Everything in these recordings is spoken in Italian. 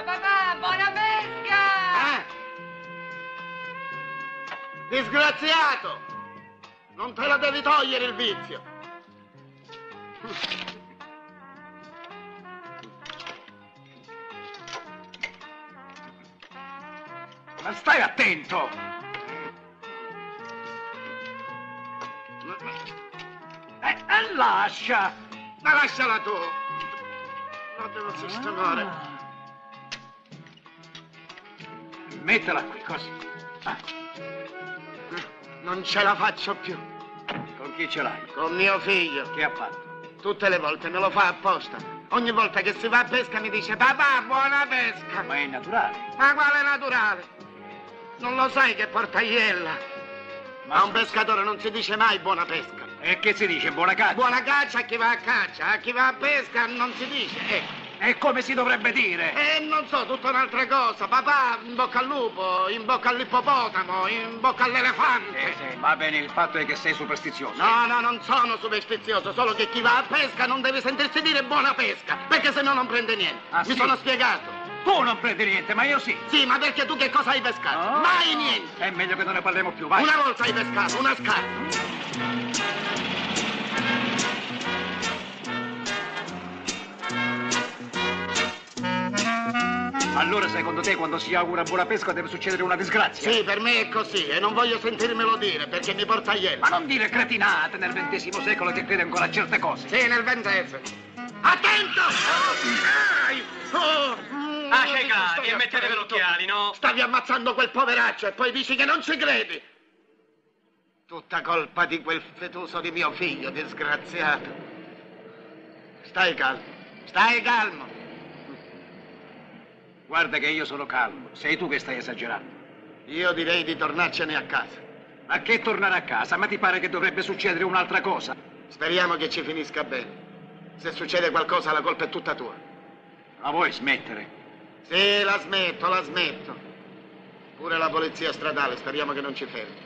Ah, papà, buona pesca! Eh? Disgraziato! Non te la devi togliere il vizio! Ma stai attento. Eh, eh, lascia. Ma lasciala tu! La devo sistemare. Mettila qui, così. Ah, Non ce la faccio più. con chi ce l'hai? Con mio figlio. Che ha fatto? Tutte le volte me lo fa apposta. Ogni volta che si va a pesca mi dice papà, buona pesca. Ma è naturale. Ma quale naturale? Non lo sai che porta iella? Ma A un pescatore non si dice mai buona pesca. E che si dice? Buona caccia? Buona caccia a chi va a caccia, a chi va a pesca non si dice. Eh, E come si dovrebbe dire? eh, non so, tutta un'altra cosa. Papà, in bocca al lupo, in bocca all'ippopotamo, in bocca all'elefante. Eh, sì, va bene, il fatto è che sei superstizioso. No, no, non sono superstizioso, solo che chi va a pesca non deve sentirsi dire buona pesca, perché se no non prende niente. Ah, Mi sì? sono spiegato. Tu non prendi niente, ma io sì. Sì, ma perché tu che cosa hai pescato? Oh. Mai niente. È meglio che non ne parliamo più, vai. Una volta hai pescato, una scarpa. Allora, secondo te, quando si augura buona pesca deve succedere una disgrazia? Sì, per me è così e non voglio sentirmelo dire perché mi porta ieri. Ma non dire cretinate nel XX secolo che crede ancora a certe cose. Sì, nel ventesimo. Attento! Ai! Oh, mm, Ah, non che ti cadi, stai e mettete attento. gli occhiali, no? Stavi ammazzando quel poveraccio e poi dici che non ci credi. Tutta colpa di quel fetuso di mio figlio, disgraziato. Stai calmo, stai calmo. Guarda che io sono calmo, sei tu che stai esagerando. Io direi di tornarcene a casa. Ma che tornare a casa? Ma ti pare che dovrebbe succedere un'altra cosa? Speriamo che ci finisca bene. Se succede qualcosa la colpa è tutta tua. La vuoi smettere? Sì, la smetto, la smetto. Pure la polizia stradale, speriamo che non ci fermi.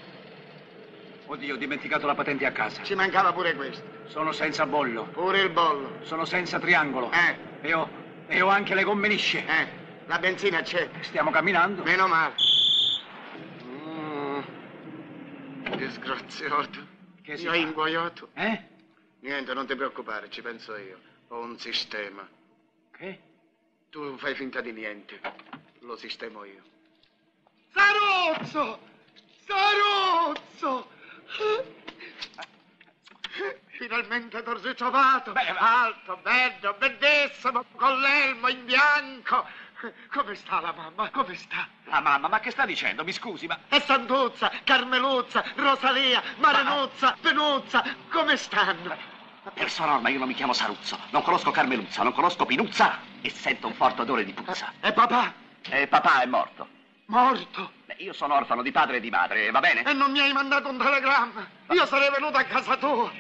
Oddio, ho dimenticato la patente a casa. Ci mancava pure questo. Sono senza bollo, Pure il bollo. sono senza triangolo. Eh. E ho, e ho anche le gomme lisce. Eh, la benzina c'è. Stiamo camminando. Meno male. Mm, disgraziato. Che si fa? inguaiato. Eh? Niente, non ti preoccupare, ci penso io. Ho un sistema. Che? Tu fai finta di niente. Lo sistemo io. Sarozzo! Sarozzo! Finalmente t'ho ritrovato. Beh, Alto, bello, bellissimo, con l'elmo in bianco. Come sta la mamma? Come sta? La mamma, ma che sta dicendo? Mi scusi, ma... E Santuzza, Carmeluzza, Rosalia, Maranuzza, Penuzza, come stanno? Per sua norma io non mi chiamo Saruzzo, non conosco Carmeluzza, non conosco Pinuzza e sento un forte odore di puzza. E papà? E papà è morto. Morto. Beh, io sono orfano di padre e di madre, va bene? E non mi hai mandato un telegramma. Io sarei venuto a casa tua.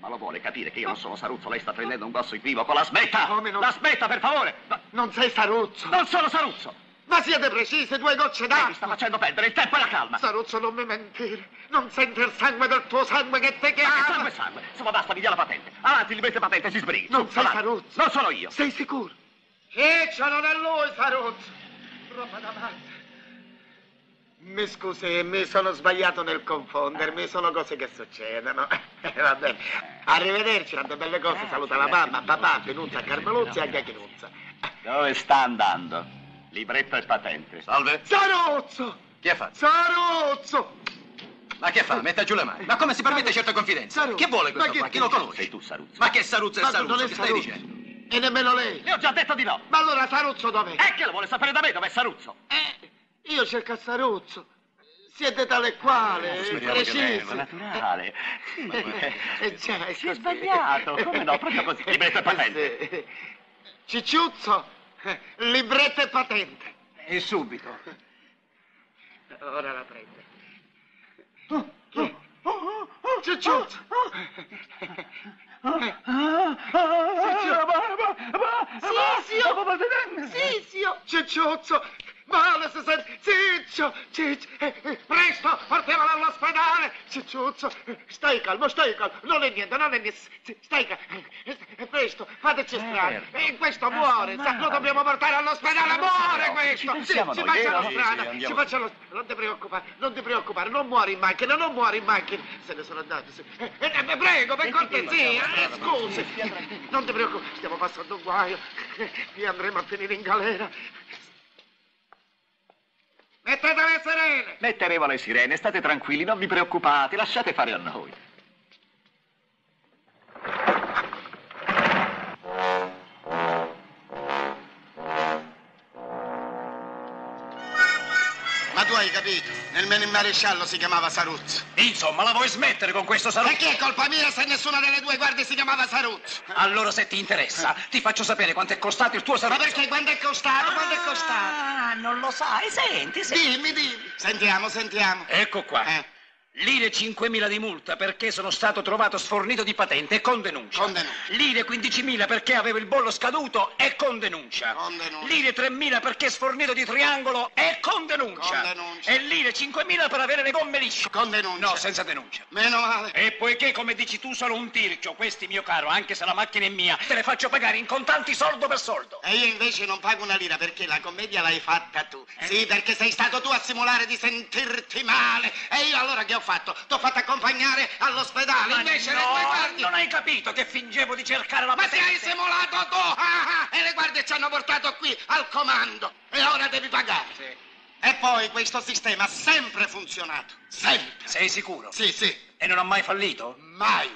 Ma lo vuole capire che io non sono Saruzzo, lei sta prendendo un grosso equivoco, la smetta! Come no? La smetta, per favore! Ma- Non sei Saruzzo. non sono Saruzzo! Ma siete precise, due gocce Lei mi sta d'acqua. facendo perdere il tempo e la calma! Saruzzo, non mi mentire. Non senti il sangue del tuo sangue che te Ma che chiama. sangue sangue! Insomma, basta, mi dia la patente! Avanti, gli mette patente e si sbrighi! Non Su, sei avanti. Saruzzo. Non sono io! Sei sicuro? Ciccio, non è lui, Saruzzo. Roba da parte. Mi scusi, mi sono sbagliato nel confondermi, sono cose che succedono. Eh, Va bene. Arrivederci, tante belle cose. Saluta la mamma, papà, Pinuzza, Carmeluzzi e anche Chinuzza. Dove sta andando? Libretto e patente. Salve. Saruzzo! Chi ha fatto? Saruzzo! Ma che fa? Metta giù le mani. Ma come si permette certe confidenze? Saruzzo. Che vuole questo Ma che- qua? Chi lo Sei conosce? tu, Saruzzo. Ma che Saruzzo è Ma Saruzzo? non è Che stai Saruzzo. dicendo? E nemmeno lei. Le ho già detto di no! Ma allora Saruzzo dov'è? E che lo vuole sapere da me dov'è Saruzzo? Eh, io cerco a Saruzzo. Siete tale quale, che precisi. venga, naturale. Eh, già, è Si è sbagliato, come no, proprio così. Libretto e patente. Eh, sì. Cicciuzzo, eh, libretto e patente. E subito. Ora la prende. Cicciuzzo. Sisio! Sisio! Cicciuzzo! Male si sente! Ciccio! Ciccio! Eh, eh, presto! Portiamolo all'ospedale! Ciccio! Ciuzzo, stai calmo, stai calmo. Non è niente, non è niente. Stai calmo. È presto, fateci strada. E questo muore. sa- Lo dobbiamo portare all'ospedale. Muore questo. Noi, faccia la strada. Sì, sì, si andiamo. faccia lo... Non ti preoccupare, non ti preoccupare. Non muori in macchina, non muori in macchina. Se ne sono andati. Eh, eh, eh, prego, per cortesia. eh, scusi. Non ti preoccupare, stiamo passando un guaio. E andremo a finire in galera. Mettete le serene. Metteremo le sirene, state tranquilli, non vi preoccupate, lasciate fare a noi. Hai capito? Nel menù maresciallo si chiamava Saruzzo. Insomma, la vuoi smettere con questo saluto? Perché è colpa mia se nessuna delle due guardie si chiamava Saruzzo? Allora, se ti interessa, ti faccio sapere quanto è costato il tuo Ma saluto. perché quando è costato? Quando è costato? Ah, non lo sai, senti, senti. Dimmi, dimmi. Sentiamo, sentiamo. Ecco qua. Eh. Lire 5.000 di multa perché sono stato trovato sfornito di patente e con denuncia. Con denuncia. Lire 15.000 perché avevo il bollo scaduto e con denuncia. Con denuncia. Lire 3.000 perché sfornito di triangolo e con denuncia. Con denuncia. E lire 5.000 per avere le gomme lisce. Con denuncia. No, senza denuncia. Meno male. E poiché, come dici tu, sono un tirchio, questi, mio caro, anche se la macchina è mia, te le faccio pagare in contanti soldo per soldo. E io invece non pago una lira perché la commedia l'hai fatta tu. Eh? Sì, perché sei stato tu a simulare di sentirti male. E io allora che ho fatto? Ti ho fatto accompagnare all'ospedale. Invece le no, tue guardie... non hai capito che fingevo di cercare la Ma ti hai simulato tu! Ah, ah, e le guardie ci hanno portato qui al comando. E ora devi pagare. E poi questo sistema ha sempre funzionato. Sempre. Sei sicuro? Sì, sì. E non ha mai fallito? Mai.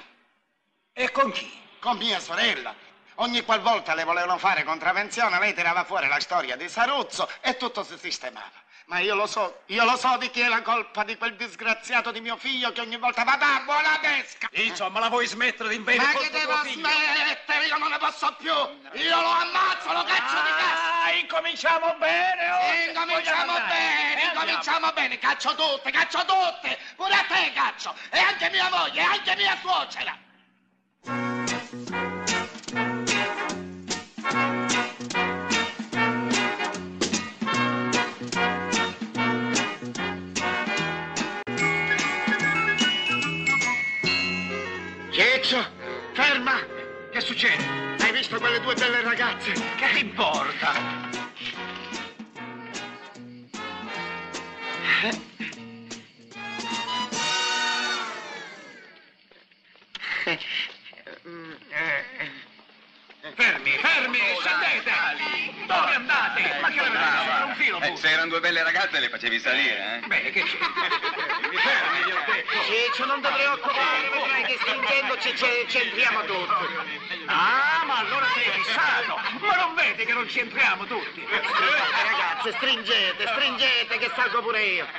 E con chi? Con mia sorella. Ogni qualvolta le volevano fare contravvenzione, lei tirava fuori la storia di Saruzzo e tutto si sistemava. Ma io lo so, io lo so di chi è la colpa di quel disgraziato di mio figlio che ogni volta va da buona pesca. Insomma, la vuoi smettere di invadere Ma che devo smettere? Io non ne posso più! Io lo ammazzo, lo caccio di casa! Ah, incominciamo bene oggi. Incominciamo bene, Eh, incominciamo bene, caccio tutte, caccio tutte! Pure a te caccio! E anche mia moglie, e anche mia suocera! Succede? Hai visto quelle due belle ragazze? Che ti importa? Fermi, fermi, scendete! Andate? Ma che avete fatto? Un filo, Eh, se erano due belle ragazze le facevi salire, eh? Bene, che c'è? Mi fermi, gli ho detto. Ciccio, non ti preoccupare, vedrai che stringendoci ce- c'entriamo tutti. Ah, ma allora sei fissato! Ma non vedi che non ci entriamo tutti? Ragazzi, stringete, stringete, che salgo pure io.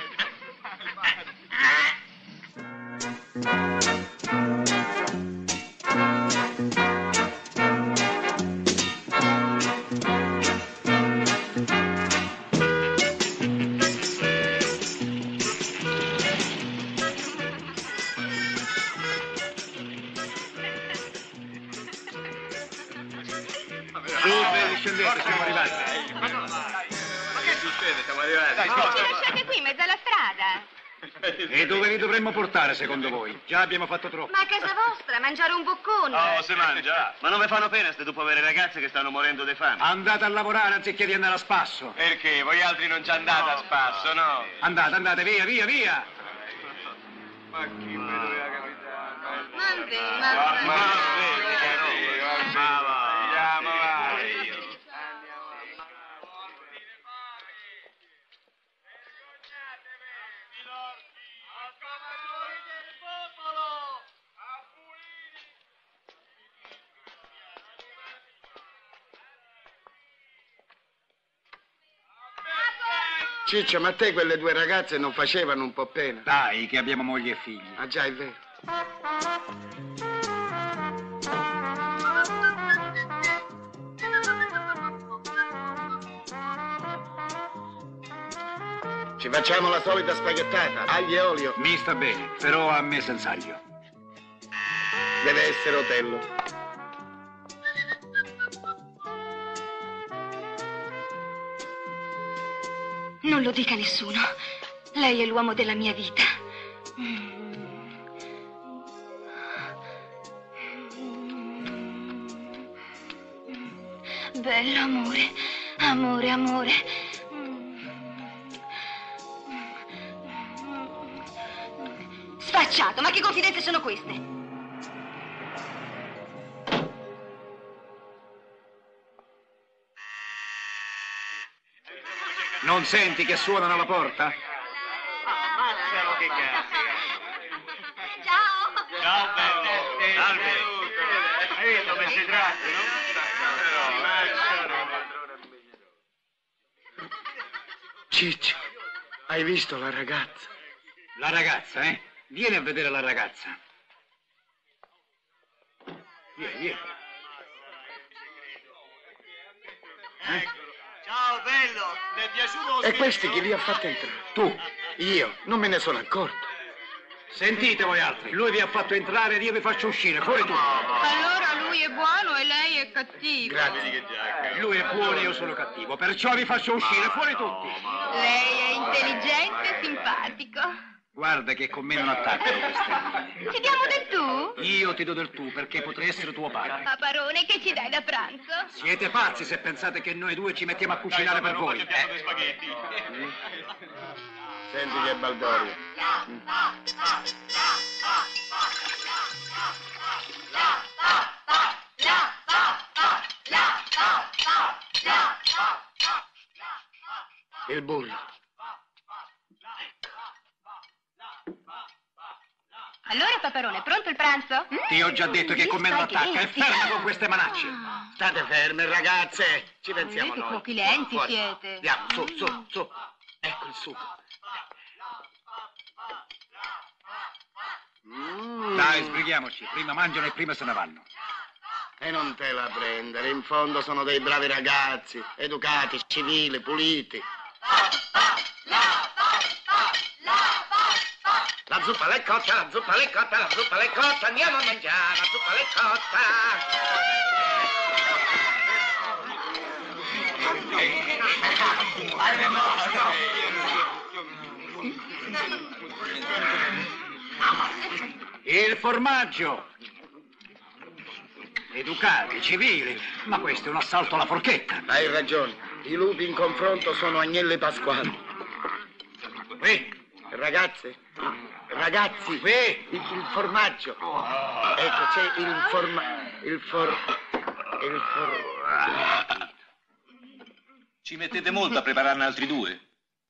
portare, secondo voi? Già abbiamo fatto troppo. Ma a casa vostra, mangiare un boccone. Oh, si mangia. Ma non vi fanno pena queste due povere ragazze che stanno morendo di fame? Andate a lavorare anziché di andare a spasso. Perché? Voi altri non ci andate a spasso, no? Andate, andate, via, via, via! Ma chi mi doveva capitare? Ma ma Ma Ciccio, ma a te quelle due ragazze non facevano un po' pena? Dai, che abbiamo moglie e figli. Ah già, è vero. Ci facciamo la solita spaghettata, aglio e olio. Mi sta bene, però a me senza aglio. Deve essere Otello. Non lo dica a nessuno. Lei è l'uomo della mia vita. Bello amore, amore, amore. Sfacciato, ma che confidenze sono queste? Non senti che suonano alla porta? Ammazzalo che cazzo. Ciao! Ciao bello. Salve. Hai visto come si tratta, no? Ciccio, hai visto la ragazza? La ragazza, eh? Vieni a vedere la ragazza. Vieni, vieni. Ciao bello. Mi è piaciuto E questi chi li ha fatti entrare? Tu? Io? Non me ne sono accorto. Sentite voi altri, lui vi ha fatto entrare ed io vi faccio uscire, fuori tutti. Allora lui è buono e lei è cattivo. Grazie. Lui è buono e io sono cattivo, perciò vi faccio uscire, fuori tutti. Lei è intelligente e simpatico. Guarda che con me non attaccano queste. Ci diamo del tu? Io ti do del tu perché potrei essere tuo padre. Paparone, che ci dai da pranzo? Siete pazzi se pensate che noi due ci mettiamo a cucinare per voi. di spaghetti. Senti che baldoria. Il burro. Allora, Paparone, pronto il pranzo? Ti ho già detto che con me non attacca e ferma con queste manacce. State ferme, ragazze. Ci pensiamo che noi. pochi lenti Fuori. siete. Andiamo, su, su, su. Ecco il sugo. Mm. Dai, sbrighiamoci. Prima mangiano e prima se ne vanno. E non te la prendere, in fondo sono dei bravi ragazzi, educati, civili, puliti. La zuppa l'è cotta, la zuppa l'è cotta, la zuppa l'è cotta, andiamo a mangiare, la zuppa l'è cotta. Il formaggio. Educati, civili. Ma questo è un assalto alla forchetta. Hai ragione, i lupi in confronto sono agnelli pasquali. Qui, Ragazze, ragazzi, il, il formaggio. Ecco, c'è il forma... il for... il for... Ci mettete molto a prepararne altri due?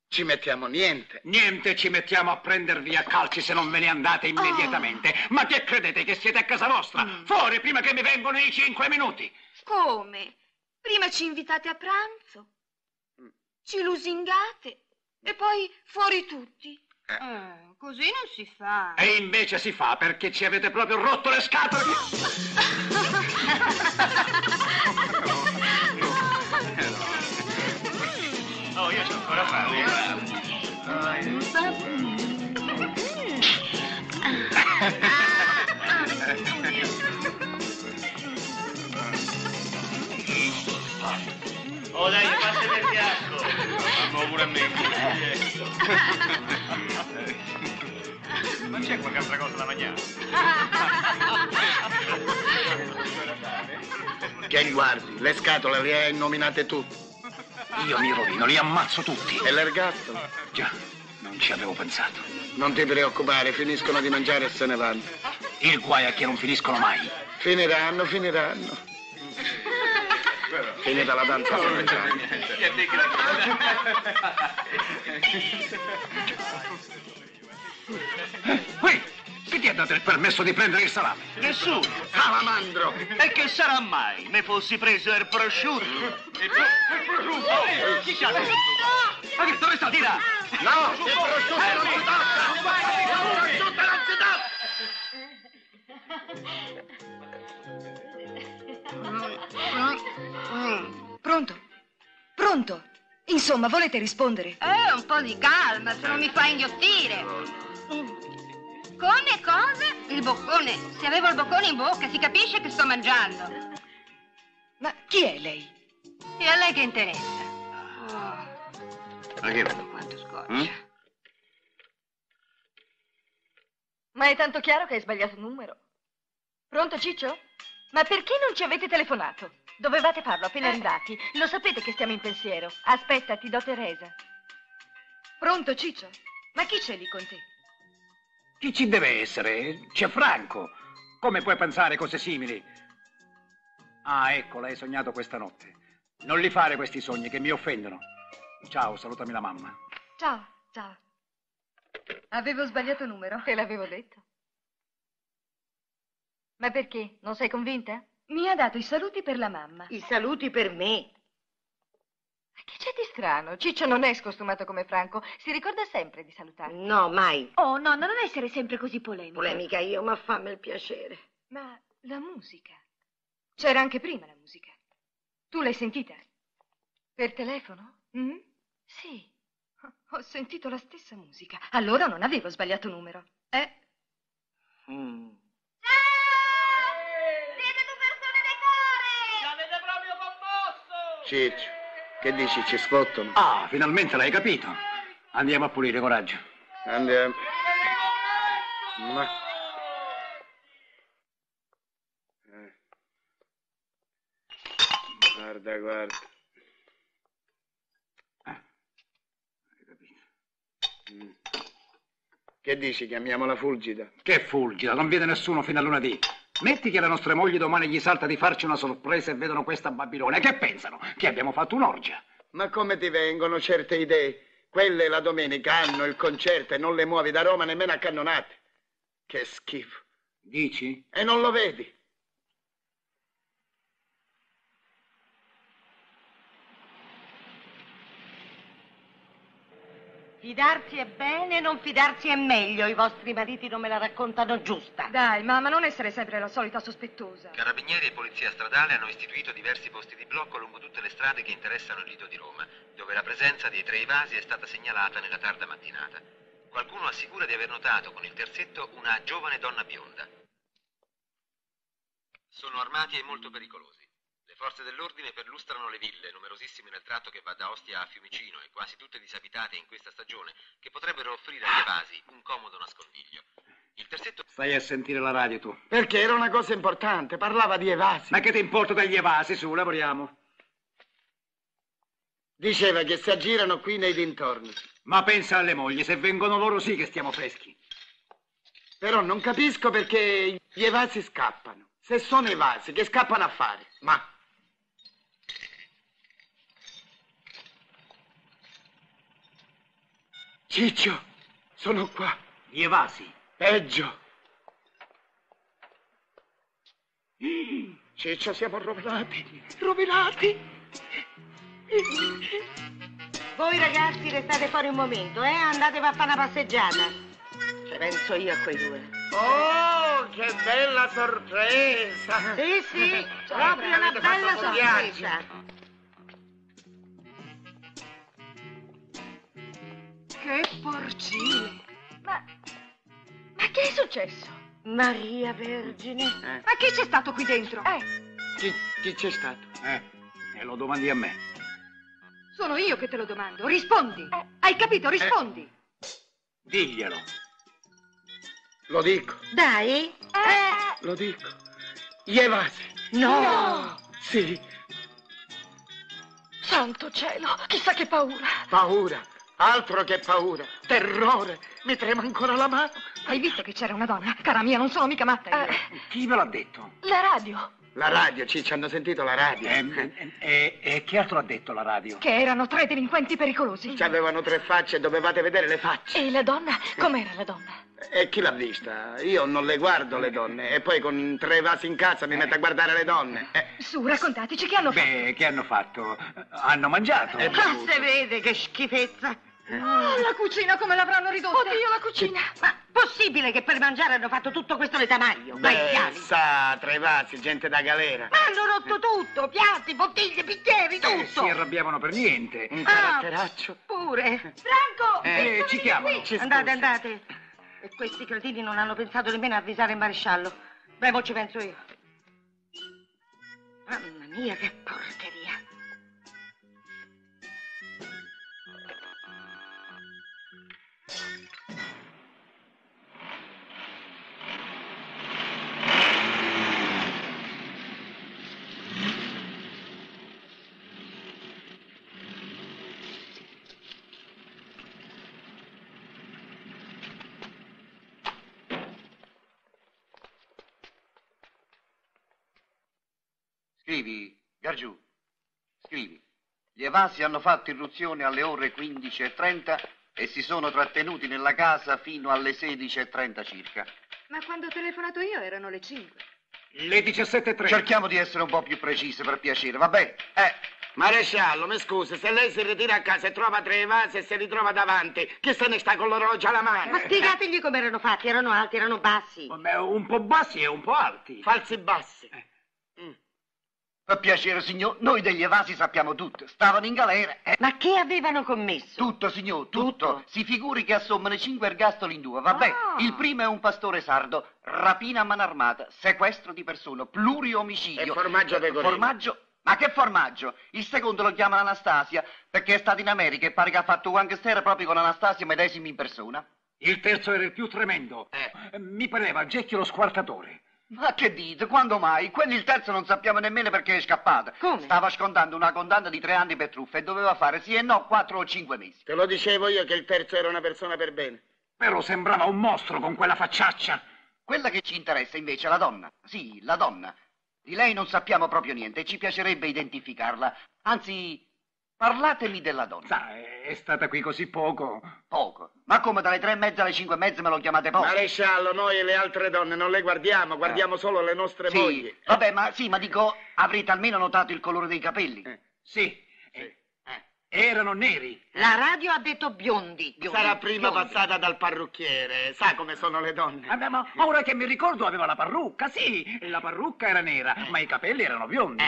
Ci mettiamo niente. niente ci mettiamo a prendervi a calci se non ve ne andate immediatamente. Ma che credete che siete a casa vostra? Fuori prima che mi vengono i cinque minuti. Come? Prima ci invitate a pranzo, ci lusingate e poi fuori tutti. Eh, così non si fa. E invece si fa perché ci avete proprio rotto le scatole. Oh, io c'ho ancora fame. Oh dai, passate il fiasco. Fanno pure a me. Ma c'è qualche altra cosa da mangiare? Che guardi, le scatole le hai nominate tu. Io mi rovino, li ammazzo tutti. E l'ergastolo? Già, non ci avevo pensato. Non ti preoccupare, finiscono di mangiare e se ne vanno. Il guai è che non finiscono mai. Finiranno, finiranno. Finita la danza sorreggiante. Qui, chi ti ha dato il permesso di prendere il salame? Nessuno. Salamandro! E che sarà mai? Me fossi preso il prosciutto. Tu? Il prosciutto? Chi c'ha detto? Ma che dove sta? Tira! No, il prosciutto non si tocca! Il prosciutto non si tocca! Pronto? Pronto? Insomma, volete rispondere? Eh, un po' di calma, se non mi fa inghiottire. Mm. Come cosa? Il boccone. Se avevo il boccone in bocca, si capisce che sto mangiando. Ma chi è lei? E a lei che interessa? Oh, Ma che quanto scoccia. Ma è tanto chiaro che hai sbagliato numero. Pronto, Ciccio? Ma perché non ci avete telefonato? Dovevate farlo appena arrivati. Lo sapete che stiamo in pensiero. Aspetta, ti do Teresa. Pronto, Ciccio? Ma chi c'è lì con te? Chi ci deve essere? C'è Franco. Come puoi pensare cose simili? Ah, ecco, l'hai sognato questa notte. Non li fare questi sogni che mi offendono. Ciao, salutami la mamma. Ciao, ciao. Avevo sbagliato numero. Te l'avevo detto. Ma perché? Non sei convinta? Mi ha dato i saluti per la mamma. I saluti per me. Ma che c'è di strano? Ciccio non è scostumato come Franco. Si ricorda sempre di salutare. No, mai. Oh, nonna, non essere sempre così polemica. Polemica io, ma fammi il piacere. Ma la musica. C'era anche prima la musica. Tu l'hai sentita? Per telefono? Mm? Sì. Ho sentito la stessa musica. Allora non avevo sbagliato numero. Eh? Mm. Ciccio, che dici, ci sfottono? Ah, finalmente l'hai capito. Andiamo a pulire, coraggio. Andiamo. Ma... Eh. Guarda, guarda. Ah, hai capito. Mm. Che dici, chiamiamo la Fulgida? Che fulgida, non viene nessuno fino a lunedì. Metti che le nostre mogli domani gli salta di farci una sorpresa e vedono questa Babilone. Che pensano? Che abbiamo fatto un'orgia. Ma come ti vengono certe idee? Quelle la domenica hanno il concerto e non le muovi da Roma nemmeno a cannonate. Che schifo. Dici? E non lo vedi? Fidarsi è bene, non fidarsi è meglio. I vostri mariti non me la raccontano giusta. Dai, mamma, non essere sempre la solita sospettosa. Carabinieri e Polizia Stradale hanno istituito diversi posti di blocco lungo tutte le strade che interessano il rito di Roma, dove la presenza dei tre evasi è stata segnalata nella tarda mattinata. Qualcuno assicura di aver notato con il terzetto una giovane donna bionda. Sono armati e molto pericolosi. Le forze dell'ordine perlustrano le ville, numerosissime nel tratto che va da Ostia a Fiumicino e quasi tutte disabitate in questa stagione, che potrebbero offrire agli evasi un comodo nascondiglio. Il terzetto... Stai a sentire la radio tu. Perché era una cosa importante, parlava di evasi. Ma che ti importa degli evasi? Su, lavoriamo. Diceva che si aggirano qui nei dintorni. Ma pensa alle mogli, se vengono loro sì che stiamo freschi. Però non capisco perché gli evasi scappano. Se sono evasi, che scappano a fare? Ma... Ciccio, sono qua. Gli evasi? Peggio. Ciccio, siamo rovinati. Rovinati. Voi ragazzi restate fuori un momento, eh? Andatevi a fare una passeggiata. Ci penso io a quei due. Oh, che bella sorpresa. Sì, sì, proprio una bella sorpresa. Che porcine. Ma... Ma che è successo? Maria Vergine. Ma chi c'è stato qui dentro? Eh, Chi, chi c'è stato? Eh, e lo domandi a me. Sono io che te lo domando. Rispondi. Hai capito? Rispondi. Diglielo. Lo dico, Dai? Eh, lo dico. Gli evasi. no. Sì, Santo cielo, chissà che paura. paura. Altro che paura. Terrore. Mi trema ancora la mano. Hai visto che c'era una donna? Cara mia, non sono mica matta io. Chi ve l'ha detto? la radio. La radio, Ciccio, hanno sentito la radio. E, e- e che altro ha detto la radio? Che erano tre delinquenti pericolosi. Ci avevano tre facce, dovevate vedere le facce. E la donna? Com'era la donna? E chi l'ha vista? Io non le guardo le donne. E poi con tre vasi in casa mi metto a guardare le donne. Eh, Su, raccontateci che hanno fatto. Beh, che hanno fatto? Hanno mangiato. Eh, Ah, se vede che schifezza. Oh, la cucina come l'avranno ridotta? Oddio, la cucina. Ma possibile che per mangiare hanno fatto tutto questo letamaglio? Beh, sa, tre vasi, gente da galera. Ma hanno rotto tutto, piatti, bottiglie, bicchieri, Eh, tutto. si arrabbiavano per niente. Un Ah. caratteraccio. Pure. Franco! Eh, ci chiamano. Ci Andate, andate. E questi cretini non hanno pensato nemmeno a avvisare il maresciallo. Beh, mo ci penso io. Mamma mia, che porcheria. Gli evasi hanno fatto irruzione alle ore 15.30 e si sono trattenuti nella casa fino alle 16.30 circa. Ma quando ho telefonato io erano le 5. Le 17.30. Cerchiamo di essere un po' più precise, per piacere, va bene? Eh, Maresciallo, mi scusi, se lei si ritira a casa e trova tre vasi e si ritrova davanti, chi se ne sta con l'orologio alla mano? Ma spiegategli come erano fatti, erano alti, erano bassi. Vabbè, un po' bassi e un po' alti. Falsi bassi. Per piacere, signor, noi degli evasi sappiamo tutto. Stavano in galera. eh. Ma che avevano commesso? Tutto, signor, tutto. Si figuri che assommano cinque ergastoli in due. Vabbè, Ah. il primo è un pastore sardo, rapina a mano armata, sequestro di persona, pluriomicidio. E formaggio pecorino. Formaggio? Ma che formaggio? Il secondo lo chiamano Anastasia, perché è stato in America e pare che ha fatto gangster proprio con Anastasia medesimi in persona. Il terzo era il più tremendo. Mi pareva Gecchio lo squartatore. Ma che dite? Quando mai? Quelli il terzo non sappiamo nemmeno perché è scappata. Come? Stava scontando una condanna di tre anni per truffa e doveva fare sì e no quattro o cinque mesi. Te lo dicevo io che il terzo era una persona per bene. Però sembrava un mostro con quella facciaccia. Quella che ci interessa invece è la donna. Sì, la donna. Di lei non sappiamo proprio niente e ci piacerebbe identificarla. Anzi, parlatemi della donna. Sa, è stata qui così poco. Poco. Ma come dalle tre e mezza alle cinque e mezza me lo chiamate poco? Maresciallo, noi e le altre donne non le guardiamo, guardiamo solo le nostre Sì, mogli. vabbè, ma sì, ma dico, avrete almeno notato il colore dei capelli. Sì. eh, Erano neri. La radio ha detto biondi. biondi Sarà prima biondi. passata dal parrucchiere, sa come sono le donne. Vabbè, ma ora che mi ricordo aveva la parrucca, sì. La parrucca era nera, ma i capelli erano biondi.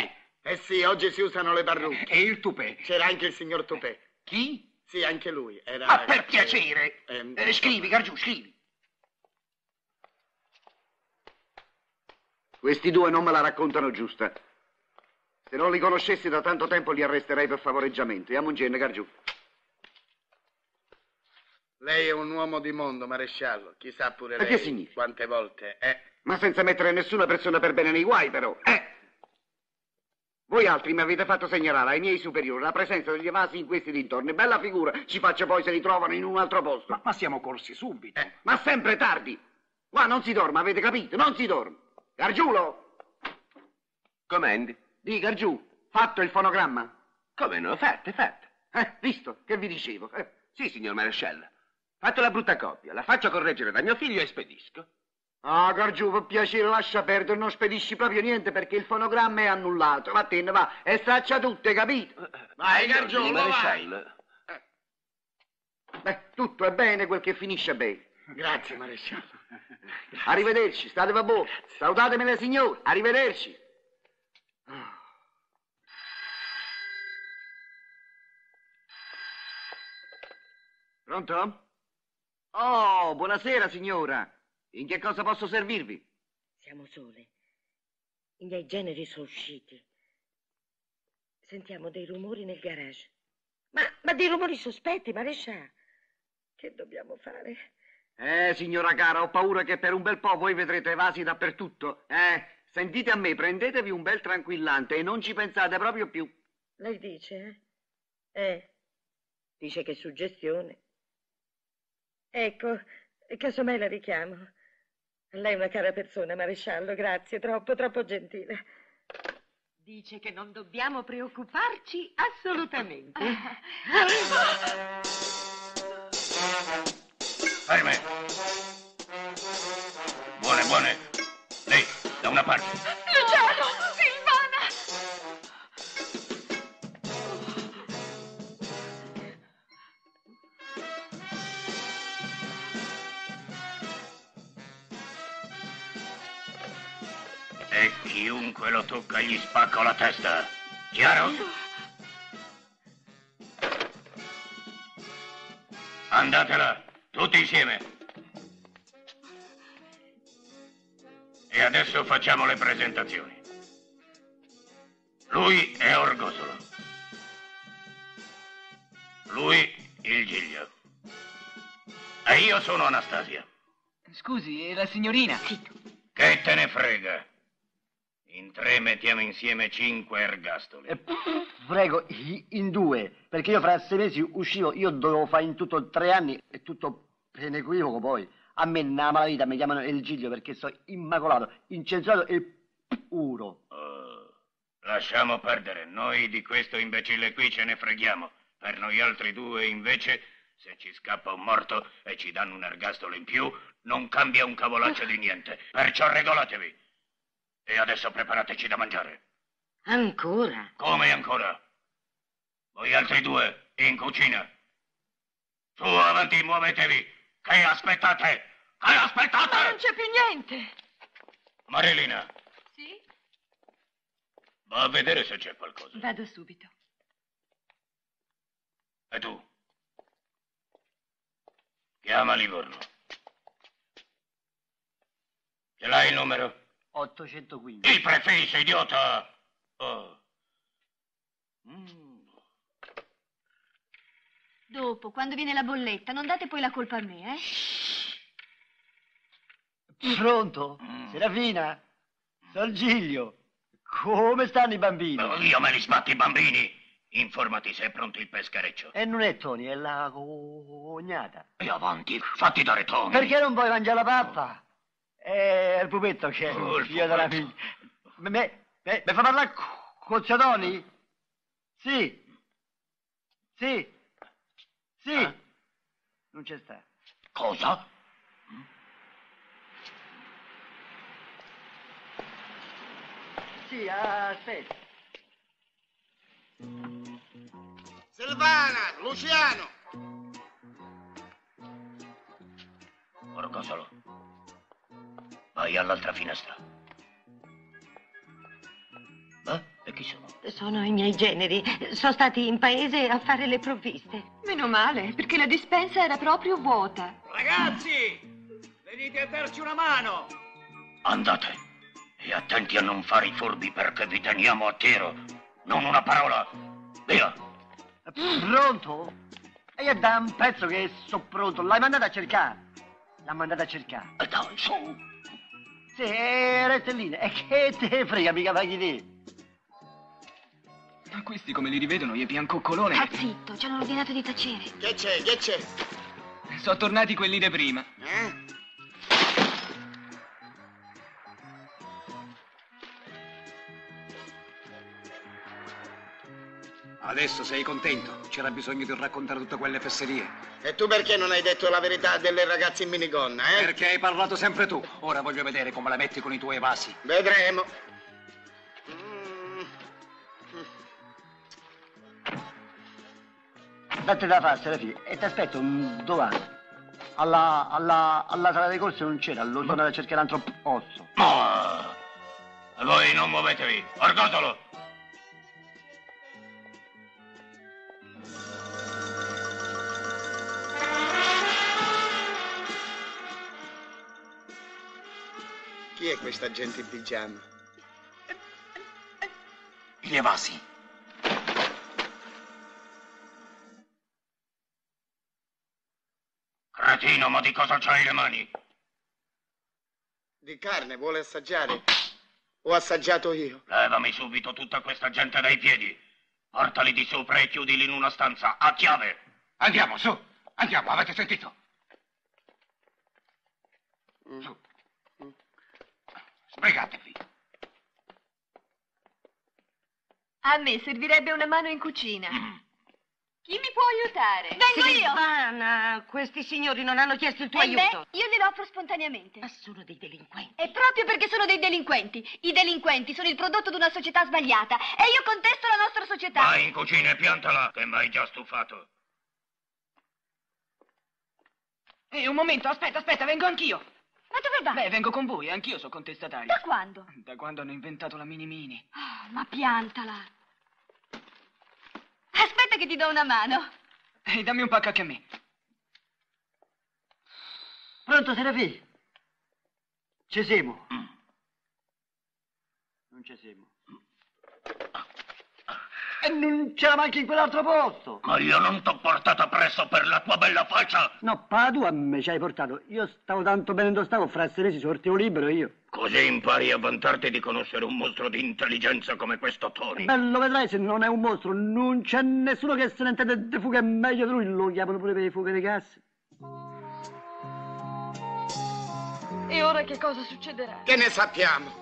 Eh sì, oggi si usano le parrucche. E il tupè. C'era anche il signor Tupè. Chi? Sì, anche lui. Era... Ma per piacere! Ehm, Eh, scrivi, Gargiù, scrivi. Questi due non me la raccontano giusta. Se non li conoscessi da tanto tempo li arresterei per favoreggiamento. Andiamo in genere, Gargiù. Lei è un uomo di mondo, maresciallo. Chissà pure lei. che significa? Quante volte, eh? Ma senza mettere nessuna persona per bene nei guai, però. Eh! Voi altri mi avete fatto segnalare ai miei superiori la presenza degli evasi in questi dintorni. Bella figura, ci faccia poi se li trovano in un altro posto. Ma, ma siamo corsi subito. Eh, ma sempre tardi. Qua non si dorme, avete capito? Non si dorme. Gargiulo! Comendi? Di, Gargiù, fatto il fonogramma? Come no? Fatte, fatte. Eh, visto, che vi dicevo. Eh, Sì, signor maresciallo. Fatto la brutta copia, la faccio correggere da mio figlio e spedisco. Ah, Gargiù, per piacere, lascia perdere, non spedisci proprio niente perché il fonogramma è annullato. Vattene, va, e straccia tutte, capito? Vai, Signor Gargiulo, vai! maresciallo. Beh, tutto è bene quel che finisce bene. Grazie, maresciallo. Arrivederci, state va buono. Salutatemi le signore, arrivederci. Pronto? Oh, buonasera signora. In che cosa posso servirvi? Siamo sole. I miei generi sono usciti. Sentiamo dei rumori nel garage. Ma, ma dei rumori sospetti, maresciallo. Che dobbiamo fare? Eh, signora cara, ho paura che per un bel po' voi vedrete evasi dappertutto. Eh, sentite a me, prendetevi un bel tranquillante e non ci pensate proprio più. Lei dice, eh? Eh, dice che suggestione. Ecco, casomai la richiamo. Lei è una cara persona, maresciallo, grazie, troppo, troppo gentile. Dice che non dobbiamo preoccuparci assolutamente. Ferme. Buone, buone. Lei, da una parte. Chiunque lo tocca gli spacco la testa. Chiaro? Andatela, tutti insieme. E adesso facciamo le presentazioni. Lui è Orgosolo. Lui il Giglio. E io sono Anastasia. Scusi, e la signorina? Che te ne frega? In tre mettiamo insieme cinque ergastoli. Prego, i- in due, perché io fra sei mesi uscivo, io dovevo fare in tutto tre anni, è tutto per equivoco poi. A me nella malavita mi chiamano El Giglio perché sono immacolato, incensurato e puro. Lasciamo perdere, noi di questo imbecille qui ce ne freghiamo. Per noi altri due, invece, se ci scappa un morto e ci danno un ergastolo in più, non cambia un cavolaccio di niente. Perciò regolatevi. E adesso preparateci da mangiare. Ancora? Come ancora? Voi altri due, in cucina. Su, avanti, muovetevi. Che aspettate? Che aspettate? Ma non c'è più niente. Marilina, Sì? va a vedere se c'è qualcosa. Vado subito. E tu? Chiama Livorno. Ce l'hai il numero? 815. Il prefisso, idiota! Oh. Dopo, quando viene la bolletta, non date poi la colpa a me, eh? Pronto? Serafina? Sorgiglio? Come stanno i bambini? Oh, Io me li sbatto i bambini. Informati se è pronto il pescareccio. E non è Tony, è la cognata. E avanti, fatti dare Tony. Perché non vuoi mangiare la pappa? È il pupetto che è Oh, il figlio della figlia. Me, me, me, me fa parlare co- con zio Tony? Sì. Sì. Sì. Non c'è sta. Cosa? Sì, aspetta. Silvana, Luciano. Orgosolo. Vai all'altra finestra. Eh? E chi sono? Sono i miei generi. Sono stati in paese a fare le provviste. Meno male, perché la dispensa era proprio vuota. Ragazzi, venite a darci una mano. Andate. E attenti a non fare i furbi perché vi teniamo a tiro. Non una parola. Via. Pronto? E io da un pezzo che sono pronto. L'hai mandata a cercare? L'ha mandata a cercare. E dai, su. Sì, Retellina. E che te frega, mica paghi te. Ma questi come li rivedono, gli piancoccolone? Ah, zitto, ci hanno ordinato di tacere. Che c'è, che c'è? Sono tornati quelli di prima. Eh? Adesso sei contento? C'era bisogno di raccontare tutte quelle fesserie. E tu perché non hai detto la verità delle ragazze in minigonna, eh? Perché hai parlato sempre tu. Ora voglio vedere come la metti con i tuoi vasi. Vedremo. Date da fare, Serafina. E ti aspetto mm, domani. Alla, alla, alla sala dei corsi non c'era, lo sono andato a cercare un altro posto. Ma... E voi non muovetevi. Orgosolo. Chi è questa gente in pigiama? Gli evasi. Cretino, ma di cosa c'hai le mani? Di carne vuole assaggiare? Ho assaggiato io. Levami subito tutta questa gente dai piedi. Portali di sopra e chiudili in una stanza, a chiave. Andiamo, su. Andiamo, avete sentito? Su. Sbrigatevi. A me servirebbe una mano in cucina. Chi mi può aiutare? Vengo io! Silvana, questi signori non hanno chiesto il tuo E aiuto. beh, io glielo offro spontaneamente. Ma sono dei delinquenti. E proprio perché sono dei delinquenti. I delinquenti sono il prodotto di una società sbagliata. E io contesto la nostra società. Vai in cucina e piantala, che m'hai già stufato. Ehi, un momento, aspetta, aspetta, vengo anch'io. Ma dove vai? Beh, vengo con voi, anch'io sono contestatario. Da quando? Da quando hanno inventato la mini mini. Ah, ma piantala. Aspetta che ti do una mano. Ehi, dammi un pacco anche a me. Pronto, Serafina? Ci siamo. Non ci siamo. E non c'era manco in quell'altro posto. Ma io non t'ho portato presso per la tua bella faccia. No, pa, tu a me ci hai portato. Io stavo tanto bene dove stavo, fra sei mesi sortevo libero io. Così impari a vantarti di conoscere un mostro di intelligenza come questo Tony. Bello vedrai se non è un mostro, non c'è nessuno che se ne intende di fuga, è meglio di lui, lo chiamano pure per le fughe di gas. E ora che cosa succederà? Che ne sappiamo?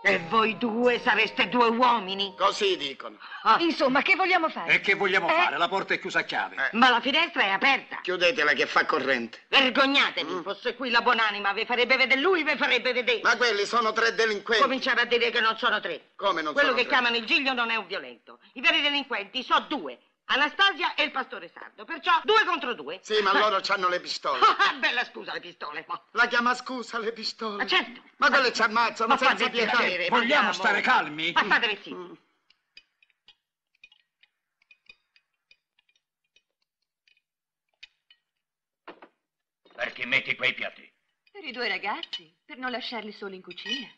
E voi due sareste due uomini? Così dicono. Insomma, che vogliamo fare? E che vogliamo Eh? fare? La porta è chiusa a chiave. Ma la finestra è aperta. Chiudetela che fa corrente. Vergognatevi, fosse qui la buonanima, vi farebbe vedere lui, vi farebbe vedere. Ma quelli sono tre delinquenti. Cominciare a dire che non sono tre. Come non Quello sono che tre? chiamano il Giglio non è un violento. I veri delinquenti sono due. Anastasia e il pastore Sardo. Perciò due contro due. Sì, ma loro hanno le pistole. Ah, Bella scusa le pistole. Ma, La chiama scusa le pistole. ma certo. Ma quelle ci ammazzano Ma senza pietà. piacere, Vogliamo vogliamo. stare calmi? Ma statevi zitti. Perché metti quei piatti? Per i due ragazzi, per non lasciarli soli in cucina.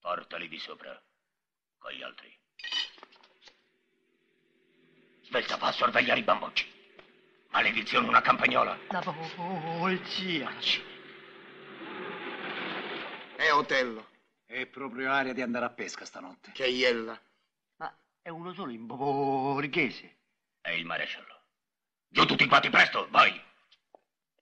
Portali di sopra. Con gli altri. Svelta, va a sorvegliare i bambocci. Maledizione, una campagnola. La polizia. È Otello. È proprio aria di andare a pesca stanotte. Che iella. Ma è uno solo in borghese. È il maresciallo. Giù tutti quanti, presto, vai!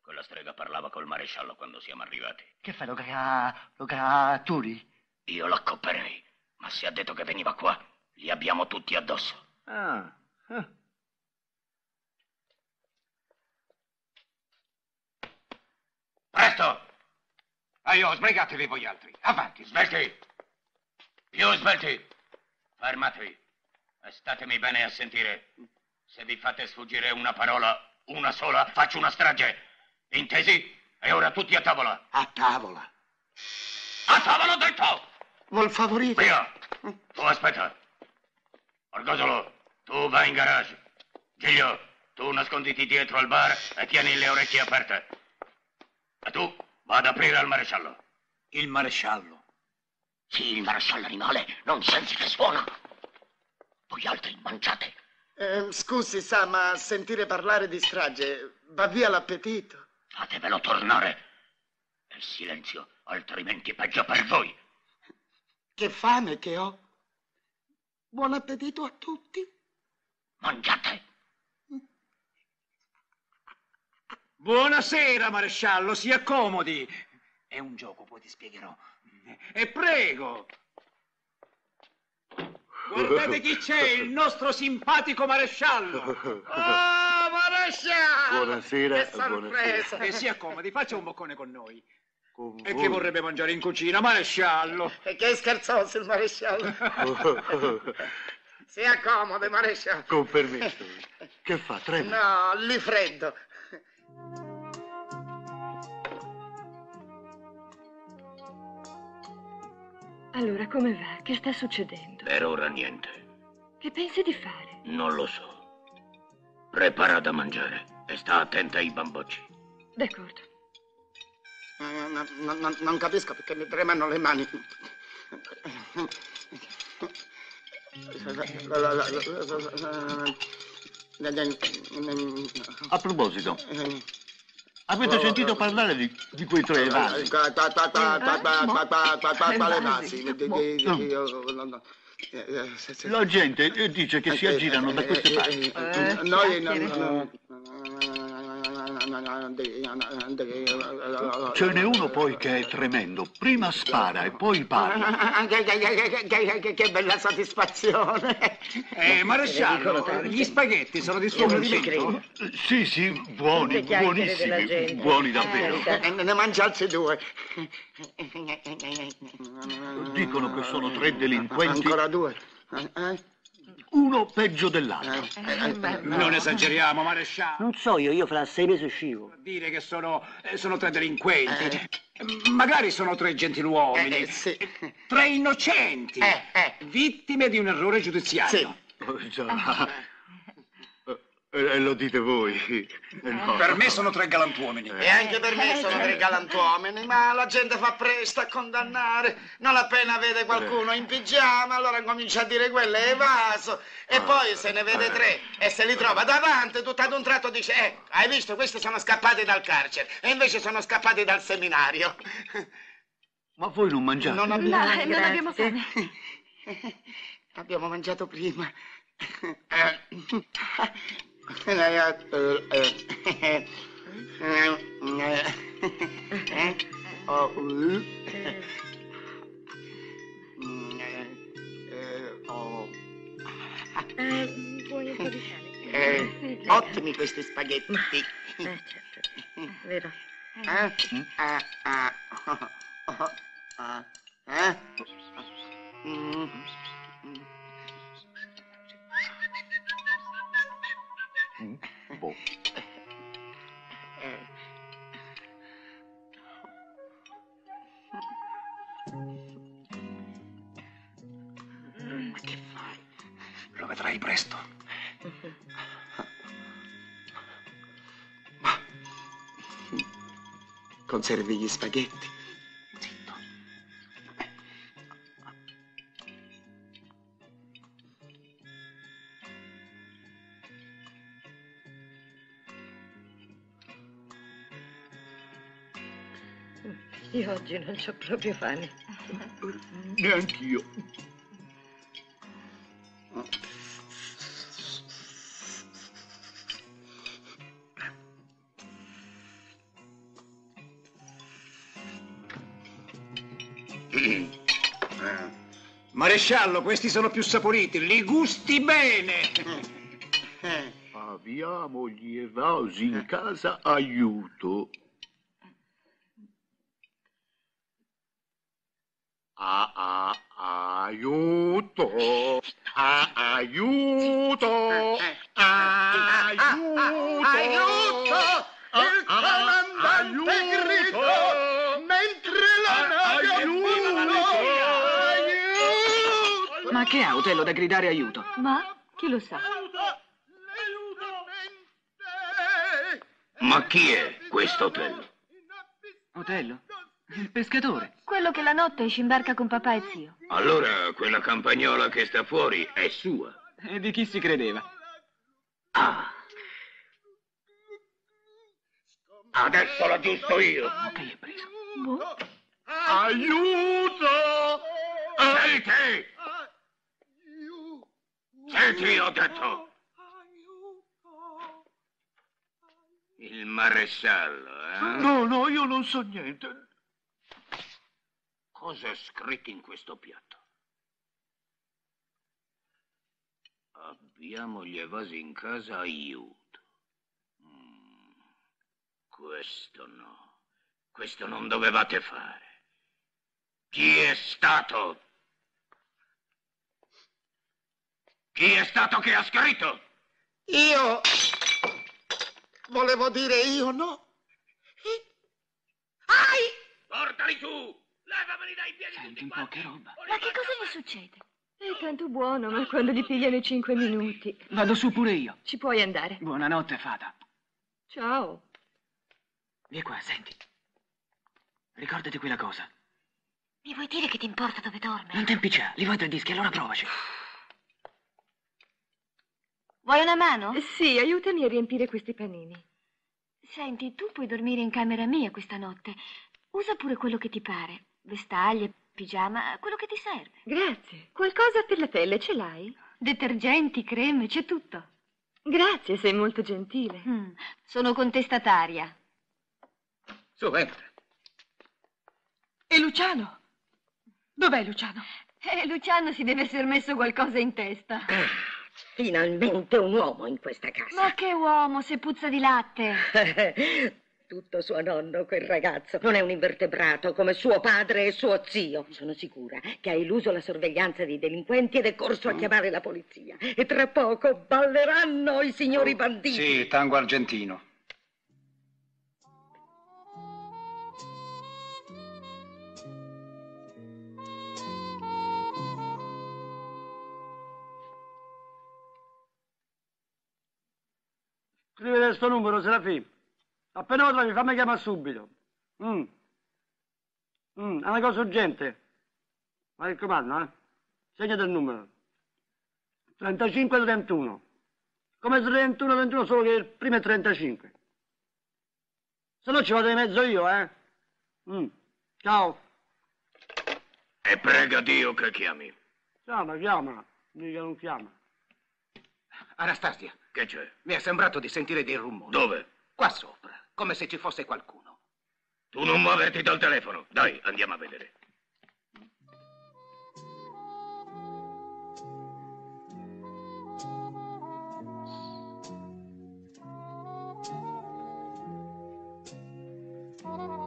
Quella strega parlava col maresciallo quando siamo arrivati. Che fai, lo, ca... lo catturi? Io l'accopperei, ma se ha detto che veniva qua, li abbiamo tutti addosso. Ah. Ah. Presto! Aio, sbrigatevi voi altri. Avanti, Svelti! Più svelti! Fermatevi. E statemi bene a sentire. Se vi fate sfuggire una parola, una sola, faccio una strage. Intesi? E ora tutti a tavola. A tavola. A tavola detto! Vuol favorire? Via! Tu aspetta. Orgosolo, tu vai in garage. Giglio, tu nasconditi dietro al bar e tieni le orecchie aperte. E tu, va ad aprire al maresciallo. Il maresciallo. Sì, il maresciallo animale, non senti che suona. Voi altri mangiate. Eh, scusi, sa, ma sentire parlare di strage va via l'appetito. Fatevelo tornare. E silenzio, altrimenti è peggio per voi. Che fame che ho. Buon appetito a tutti. Mangiate. Buonasera, maresciallo, si accomodi. È un gioco, poi ti spiegherò. E prego. Guardate chi c'è, il nostro simpatico maresciallo. Oh, maresciallo! Buonasera, Che sorpresa! E si accomodi, faccia un boccone con noi. Con E voi. che vorrebbe mangiare in cucina, maresciallo? E che scherzoso il maresciallo. Si accomode, maresciallo. Con permesso. Che fa? Trema? No, lì freddo. Allora, come va? Che sta succedendo? Per ora niente. Che pensi di fare? Non lo so. Prepara da mangiare e sta attenta ai bambocci. D'accordo. No, no, no, non capisco perché mi tremano le mani. A proposito, avete sentito parlare di, di quei tre vasi? Quale vasi? La gente eh, dice che si aggirano da queste parti. Noi non... Ce n'è uno poi che è tremendo. Prima spara e poi parla. Che, che- che- che- bella soddisfazione! Eh, maresciallo, gli spaghetti sono di suo gradimento? Sì, sì, buoni, buonissimi. Buoni davvero. Eh, Ne mangiarsi due. Dicono che sono tre delinquenti. Ancora due. Eh? Uno peggio dell'altro. Non esageriamo, maresciallo. Non so io, io fra sei mesi uscivo. Dire che sono, eh, sono tre delinquenti. Magari sono tre gentiluomini. Eh, sì. Tre innocenti. Eh, Vittime di un errore giudiziario. Oh, già. Eh, lo dite voi. Eh, no. Per me sono tre galantuomini. E anche per me sono tre galantuomini, ma la gente fa presto a condannare. Non appena vede qualcuno in pigiama, allora comincia a dire quello è evaso. E poi se ne vede tre e se li trova davanti, tutto ad un tratto dice, eh, hai visto, questi sono scappati dal carcere. E invece sono scappati dal seminario. Ma voi non mangiate? Non No, abbiamo, non abbiamo fame. abbiamo mangiato prima. Eh, ottimi questi spaghetti. Eh, certo. Vero. Eh? Ah, ah, oh. Mm. Boh. Eh. Ma che fai? Lo vedrai presto. Conservi gli spaghetti? Io oggi non c'ho proprio fame. Neanch'io. Maresciallo, questi sono più saporiti, li gusti bene. Abbiamo gli evasi in casa, aiuto. Ah, ah, aiuto. Aiuto. Aiuto. Aiuto! Il comandante grida mentre la nave affonda! Ma che ha Otello da gridare aiuto? Ma chi lo sa? Ma chi è questo Otello? Otello? Il pescatore. Quello che la notte ci imbarca con papà e zio. Allora quella campagnola che sta fuori è sua. E di chi si credeva? Ah. Adesso la giusto io. Ma che gli è preso? Boh. Aiuto! Te! Senti, ho detto. Il maresciallo, eh? No, no, io non so niente. Cosa è scritto in questo piatto? Abbiamo gli evasi in casa, aiuto. Mm, questo no. Questo non dovevate fare. Chi è stato? Chi è stato che ha scritto? Io volevo dire io no. Ai! Portali su! Levameli dai piedi Senti un po' che roba. Ma che cosa gli succede? È tanto buono, ma quando gli pigliano i cinque minuti. Vado su pure io. Ci puoi andare. Buonanotte, fata. Ciao. Vieni qua, senti. Ricordati quella cosa. Mi vuoi dire che ti importa dove dorme? Non ti impiccia, li vuoi tre dischi, allora provaci. Vuoi una mano? Sì, aiutami a riempire questi panini. Senti, tu puoi dormire in camera mia questa notte. Usa pure quello che ti pare. Vestaglie, pigiama, quello che ti serve. Grazie. Qualcosa per la pelle ce l'hai? Detergenti, creme, c'è tutto. Grazie, sei molto gentile. Mm, sono contestataria. Su, entra. E Luciano? Dov'è Luciano? Eh, Luciano si deve essere messo qualcosa in testa. Finalmente un uomo in questa casa. Ma che uomo, se puzza di latte. Tutto suo nonno, quel ragazzo. Non è un invertebrato come suo padre e suo zio. Sono sicura che ha illuso la sorveglianza dei delinquenti ed è corso a chiamare la polizia. E tra poco balleranno i signori banditi. Sì, tango argentino. Scrivete questo numero, Serafì. Appena lo trovi, fammi chiamare subito. Mm. Mm, è una cosa urgente. Ma che comando, eh? Segnate il numero. 35-31. Come 31-31, solo che il primo è 35. Se no ci vado di mezzo io, eh? Mm. Ciao. E prega Dio che chiami. Chiama, chiama. Mica non chiama. Anastasia, Che c'è? mi è sembrato di sentire dei rumori. Dove? Qua sopra, come se ci fosse qualcuno. Tu non muoverti dal telefono. Dai, andiamo a vedere. Oh.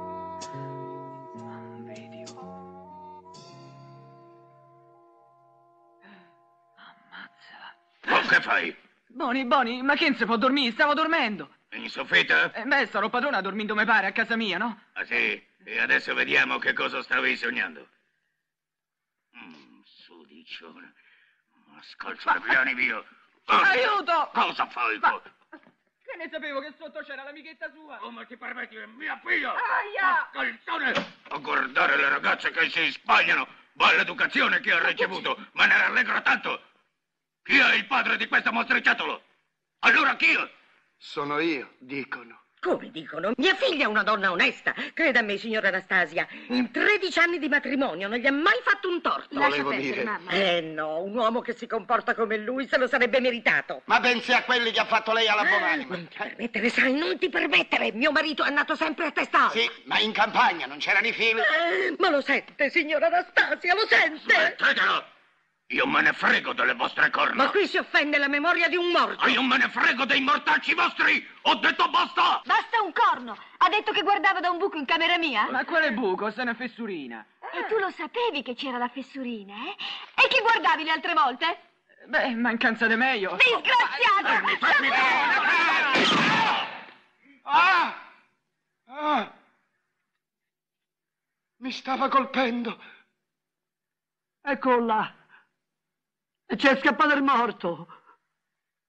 Oh, che fai? Boni, Boni, ma Kenze può dormire, stavo dormendo. In soffitta? Eh, beh, sarò padrona dormendo come pare a casa mia, no? Ah sì? E adesso vediamo che cosa stavi sognando. Mm, sudiccione. Ma scalzo le piani via. Ah, Aiuto! Cosa fai? Ma... Che ne sapevo che sotto c'era l'amichetta sua? Come ti permetti, è mia figlia? Aia! Calzone! A guardare le ragazze che si sbagliano. Bella educazione chi ha ricevuto, ma ne rallegra tanto. Chi è il padre di questo mostriciattolo? Allora chi è? Sono io, dicono. Come dicono? Mia figlia è una donna onesta. Creda a me, signora Anastasia. In 13 anni di matrimonio non gli ha mai fatto un torto. Lascia Volevo perdere, dire- mamma. Eh no, un uomo che si comporta come lui se lo sarebbe meritato. Ma pensi a quelli che ha fatto lei alla buonanima. Non ti permettere, sai, non ti permettere. Mio marito è andato sempre a testa alta. Sì, ma in campagna non c'erano i fili. Eh, ma lo sente, signora Anastasia, lo sente? Smettetelo! Io me ne frego delle vostre corna. Ma qui si offende la memoria di un morto. Ma io me ne frego dei mortacci vostri! Ho detto basta! Basta un corno! Ha detto che guardava da un buco in camera mia? Ma quale buco? Se una fessurina. E tu lo sapevi che c'era la fessurina, eh? E chi guardavi le altre volte? Beh, mancanza di meglio. Disgraziato! Fermi, fermi, Ah! Ah! Mi stava colpendo. Ecco là. E c'è scappato il morto.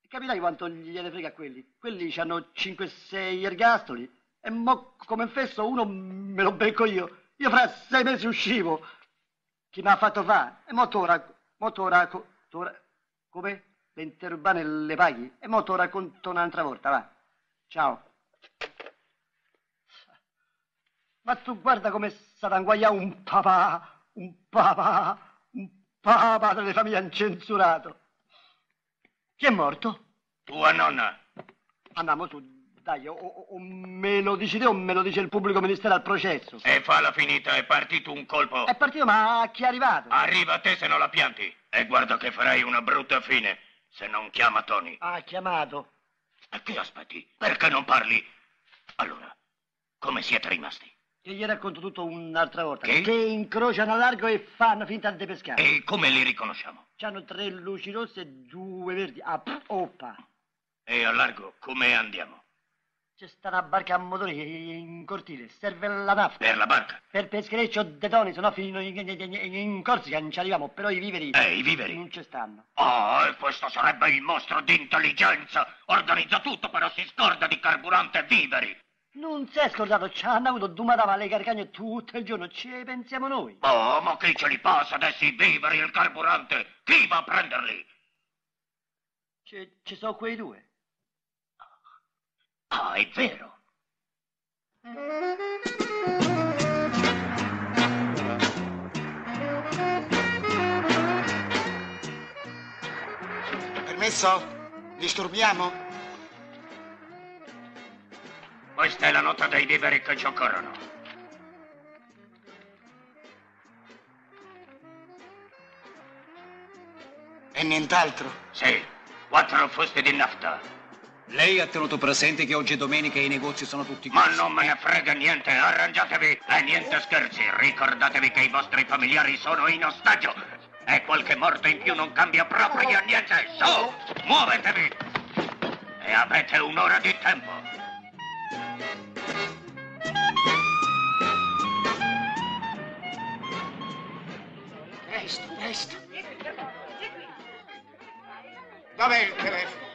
Capirai quanto gliene frega a quelli? Quelli hanno 5-6 ergastoli. E mo come fesso uno me lo becco io. Io fra sei mesi uscivo. Chi mi ha fatto fa? E mo t'ora, mo t'ora, co- t'ora- come? Le interurbane le paghi? E mo te lo racconto un'altra volta, va. Ciao. Ma tu guarda come s'atanguaglia un papà, un papà, un papà delle famiglie incensurato. Chi è morto? Tua nonna. Andiamo su, dai, o, o- o me lo dici te o me lo dice il pubblico ministero al processo. E falla finita, è partito un colpo. È partito, ma a chi è arrivato? Arriva a te se non la pianti. E guarda che farai una brutta fine se non chiama Tony. Ha chiamato. E che aspetti? Perché non parli? Allora, come siete rimasti? Che gli racconto tutto un'altra volta. Che? Che incrociano a largo e fanno finta di pescare. E come li riconosciamo? C'hanno tre luci rosse e due verdi. Ah, pff, oppa. E a largo come andiamo? C'è sta una barca a motore in cortile. Serve la nafta. Per la barca? Per peschereccio de toni, se no fino in, in, in- Corsica non ci arriviamo. Però i viveri... Eh, i viveri? Non ci stanno. Oh, e questo sarebbe il mostro di intelligenza. Organizza tutto, però si scorda di carburante e viveri. Non si è scordato, ci hanno avuto due madama alle carcagne tutto il giorno. Ci pensiamo noi. Oh, ma chi ce li passa adesso i viveri e il carburante? Chi va a prenderli? Ci sono quei due. Ah, è vero. Permesso? Disturbiamo? Questa è la nota dei viveri che ci occorrono. E nient'altro? Sì, quattro fusti di nafta. Lei ha tenuto presente che oggi è domenica e i negozi sono tutti Ma chiusi. non me ne frega niente, arrangiatevi. E niente scherzi, ricordatevi che i vostri familiari sono in ostaggio. E qualche morto in più non cambia proprio niente. Su, muovetevi. E avete un'ora di tempo. Presto. Dov'è il telefono?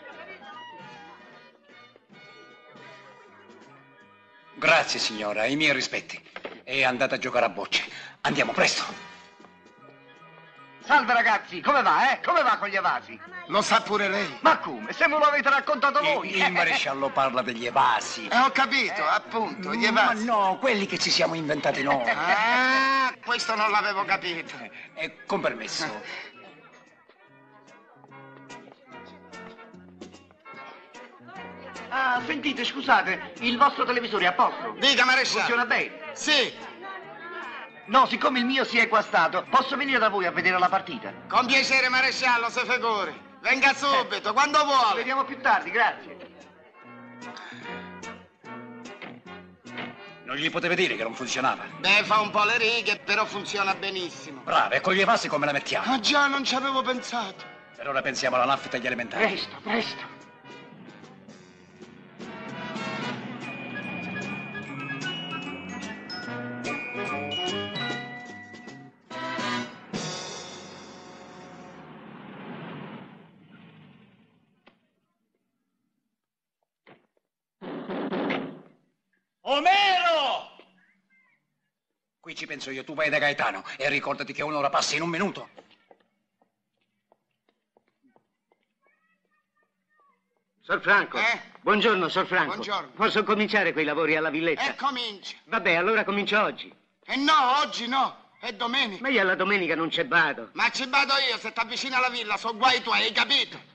Grazie, signora, i miei rispetti. È andata a giocare a bocce. Andiamo presto. Salve ragazzi, come va, eh? Come va con gli evasi? Lo sa pure lei. Ma come? Se me lo avete raccontato voi. Il maresciallo parla degli evasi. Eh, ho capito, appunto, gli Ma evasi. no, quelli che ci siamo inventati noi. Ah, questo non l'avevo capito. E con permesso. Ah, sentite, scusate, il vostro televisore è a posto? Dica, maresciallo. Funziona bene? Sì, No, siccome il mio si è guastato, posso venire da voi a vedere la partita? con piacere, maresciallo, se figuri. Venga subito, quando Ci vuole. vediamo più tardi, grazie. Non gli potevi dire che non funzionava. Beh, fa un po' le righe, però funziona benissimo. Brava, e con gli evasi come la mettiamo? Ah già, non ci avevo pensato. Per ora pensiamo alla naffita agli elementari. Presto, presto. Penso io, tu vai da Gaetano e ricordati che un'ora passa in un minuto. Sor Franco. Buongiorno, Sor Franco. Eh? Buongiorno. Posso cominciare quei lavori alla villetta? E comincia. Vabbè, allora comincio oggi. E no, oggi no. È domenica. Ma io alla domenica non c'è vado. Ma ci vado io, se ti avvicini alla villa, so guai tuoi, hai capito?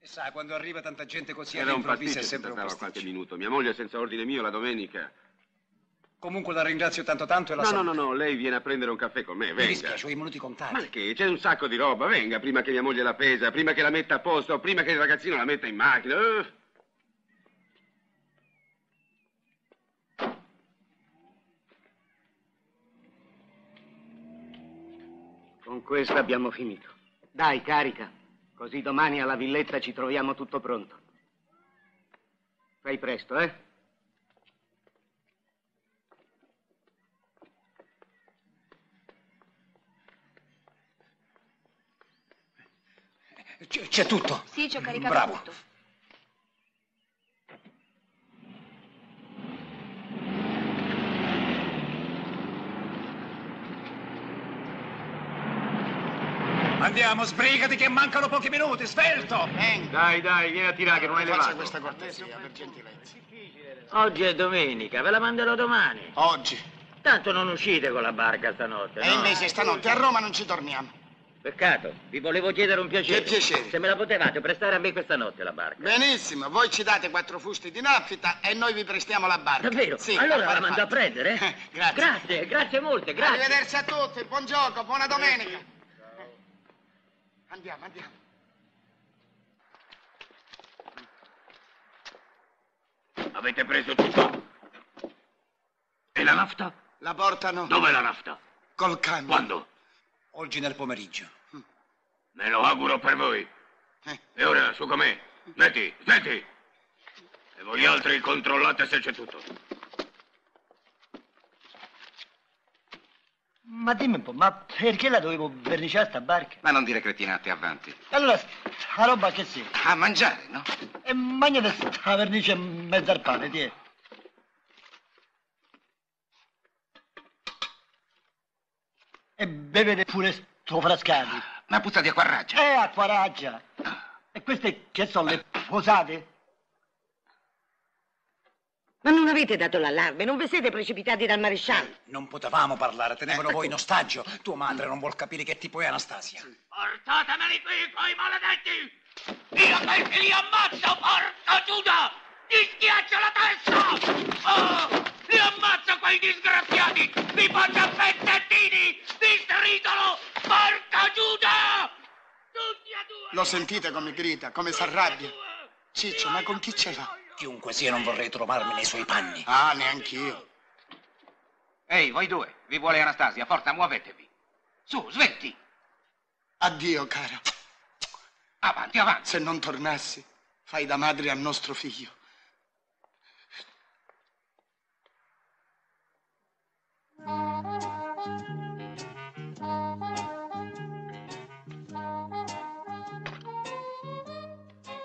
E sai, quando arriva tanta gente così Era all'improvviso pasticcio è sempre un stava qualche pasticcio. minuto. Mia moglie senza ordine mio la domenica. Comunque la ringrazio tanto tanto e la No, no, saluto. no, no, lei viene a prendere un caffè con me, Mi venga. dispiace, ho i minuti contati. Ma che? C'è un sacco di roba, venga, prima che mia moglie la pesa, prima che la metta a posto, prima che il ragazzino la metta in macchina. Eh. Con questo abbiamo finito. Dai, carica. Così domani alla villetta ci troviamo tutto pronto. Fai presto, eh? C'è, tutto. Sì, ci ho caricato Bravo. tutto. Andiamo, sbrigati che mancano pochi minuti, svelto! Dai, dai, vieni a tirare che non hai Faccia levato. questa cortesia, per gentilezza. Oggi è domenica, ve la manderò domani. Oggi. Tanto non uscite con la barca stanotte, E no? invece stanotte a Roma non ci torniamo. Peccato, vi volevo chiedere un piacere. Che piacere? Se me la potevate prestare a me questa notte la barca. Benissimo, voi ci date quattro fusti di naffita e noi vi prestiamo la barca. Davvero? Sì, allora la mando a prendere? eh? Grazie. Grazie, grazie molte, grazie. Arrivederci a tutti, buon gioco, buona domenica. Andiamo, andiamo. Avete preso tutto? E la nafta? La portano Dov'è la nafta? col camion. Quando? Oggi nel pomeriggio. Me lo auguro per voi. Eh. E ora, su com'è. Smetti, smetti. E voi altri controllate se c'è tutto. Ma dimmi un po', ma perché la dovevo verniciare sta barca? Ma non dire cretinate, avanti. Allora, sta roba che sì? A mangiare, no? E mangiate sta vernice in mezzo al pane, ti E bevete pure sto frascati. Ma puzza di acquarraggia. Eh, acquaraggia. E queste che sono le posate? Ma non avete dato l'allarme? Non vi siete precipitati dal maresciallo? Non potevamo parlare, tenevano voi in ostaggio. Tua madre non vuol capire che tipo è Anastasia. Portatemeli qui, coi maledetti! Io che li ammazzo, porca Giuda! Ti schiaccio la testa! Oh, li ammazzo quei disgraziati! Vi faccio a pezzettini! Vi stritolo! Porca Giuda! Tutti a due! Lo sentite come grida, come si arrabbia? Ciccio, ma con chi ce l'ha? Chiunque sia, non vorrei trovarmi nei suoi panni. Ah, neanch'io. Ehi, voi due, vi vuole Anastasia, forza, muovetevi. Su, svetti. Addio, cara. Avanti, avanti. Se non tornassi, fai da madre al nostro figlio.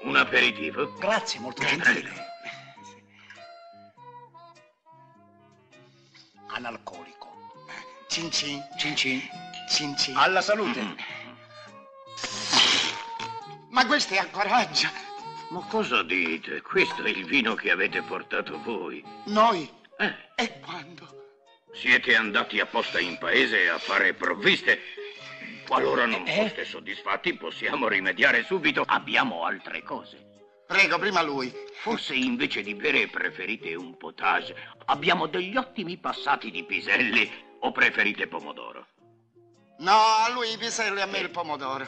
Un aperitivo? Grazie, molto gentile. Analcolico. Cin cin. Cin cin. Cin cin. Alla salute. Ma questa è acquaraggia. Ma cosa dite? Questo è il vino che avete portato voi. Noi? Eh. E quando? Siete andati apposta in paese a fare provviste. Qualora non foste soddisfatti, possiamo rimediare subito. Abbiamo altre cose. Prego, prima lui. Forse invece di bere preferite un potage. Abbiamo degli ottimi passati di piselli. O preferite pomodoro? No, a lui i piselli e a me il pomodoro.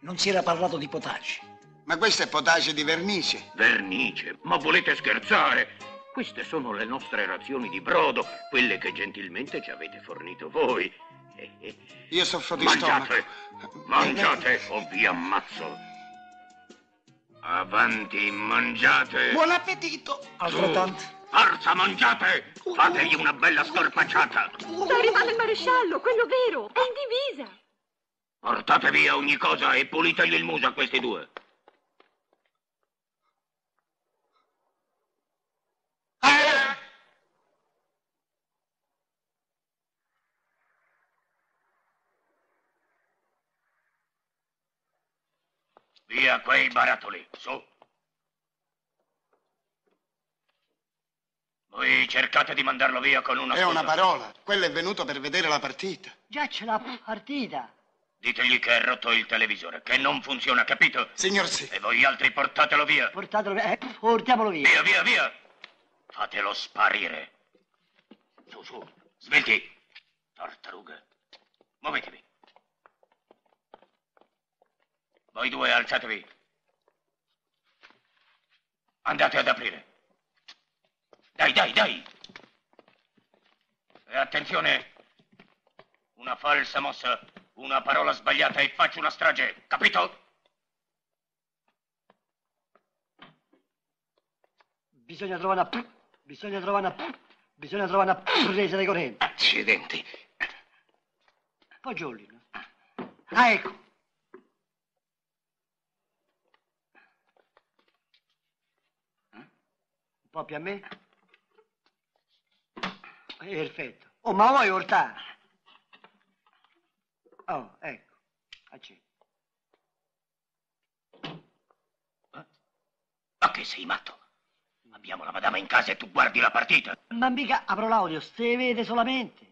Non si era parlato di potage. Ma questo è potage di vernice. Vernice? Ma volete scherzare? Queste sono le nostre razioni di brodo, quelle che gentilmente ci avete fornito voi. Io soffro di Mangiate, stomaco. mangiate o vi ammazzo. Avanti, mangiate. Buon appetito. Altrettanto. Forza, mangiate! Fategli una bella scorpacciata. Sta arrivando il maresciallo, quello vero, è in divisa. Portate via ogni cosa e pulitegli il muso a questi due. Via quei barattoli, su. Voi cercate di mandarlo via con una È scusa. una parola. Quello è venuto per vedere la partita. Già c'è la partita. Ditegli che è rotto il televisore, che non funziona, capito? Signor sì. E voi altri portatelo via. Portatelo via. Eh, portiamolo via. Via, via, via. Fatelo sparire. Su, su. Svelti. Tartarughe. Muovetevi. Voi due alzatevi. Andate ad aprire. Dai, dai, dai. E attenzione. Una falsa mossa, una parola sbagliata e faccio una strage, capito? Bisogna trovare una... Bisogna trovare una... Bisogna trovare una presa di corrente. Accidenti. Poi Giolino. Ah, ecco. Un po' più a me. Perfetto. Oh, ma vuoi urtare? Oh, ecco. Accetti. Ma che sei matto? Abbiamo la madama in casa e tu guardi la partita. Ma mica apro l'audio, se vede solamente.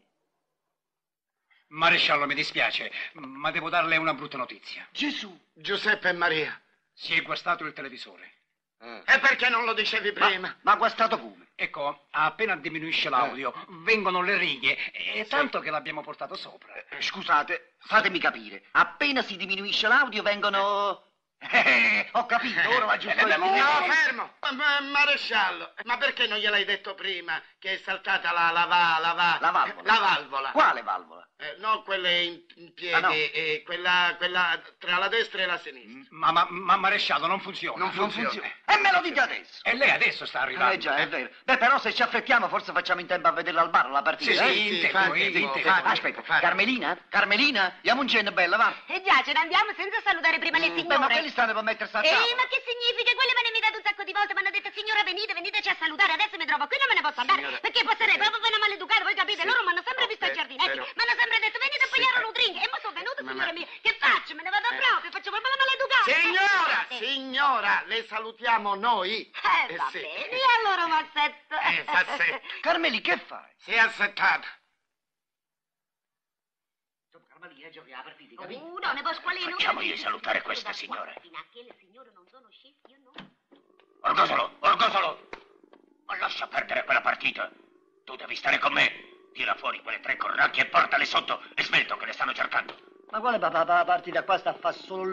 Maresciallo, mi dispiace, ma devo darle una brutta notizia. Gesù. Giuseppe e Maria. Si è guastato il televisore. E perché non lo dicevi prima? Ma guastato come? Ecco, appena diminuisce l'audio, vengono le righe, e tanto che l'abbiamo portato sopra. Eh, Scusate, fatemi capire. Appena si diminuisce l'audio vengono... Eh, ho capito, ora va giusto il No, fermo! Ma, maresciallo, ma perché non gliel'hai detto prima che è saltata la, la, va- la, va- La valvola. La valvola. Quale valvola? Eh, no, quella in, in piedi, Ah, no. eh, quella, quella tra la destra e la sinistra. Ma, ma, ma maresciallo, non funziona. Non funziona. E me lo dite adesso. E lei adesso sta arrivando. Eh già, è vero. Beh, però se ci affrettiamo forse facciamo in tempo a vederla al bar la partita. Sì, eh? sì, in tempo, Fate, in tempo. fate. Aspetta, Carmelina? Carmelina? Diamo un cenno bella, va. E già, ce ne andiamo senza salutare prima le Beh, signore. ma quelli stanno per mettersi a Ehi, tavola. ma che significa? Quelle me ne mi dato un sacco di volte, mi hanno detto signora venite, veniteci a salutare, adesso mi trovo qui, non me ne posso andare, Signora- perché passerei proprio per una maleducata, voi capite? Sì. Loro mi hanno sempre visto ai eh, giardinetti, mi hanno sempre detto venite a Sì, pigliare eh. un drink, e ma sono venuto, Ma- signora ma- mia, che faccio? Me ne vado Eh. proprio, faccio proprio la maleducata. Signora, Eh, signora, le salutiamo noi. Eh, va sì. bene, e allora Massetto? Eh, s'assetta. Carmeli, che fai? Si è assettata. Carmelina, giochi la partita, capito? Uh, no, ne Pasqualino. Facciamogli salutare queste signore. Fino a che le signore non sono scese, io no. Orgosolo, orgosolo! Ma lascia perdere quella partita. Tu devi stare con me. Tira fuori quelle tre cornacchie e portale sotto. E svelto che le stanno cercando. Ma quale papà pa, partita qua sta a fare solo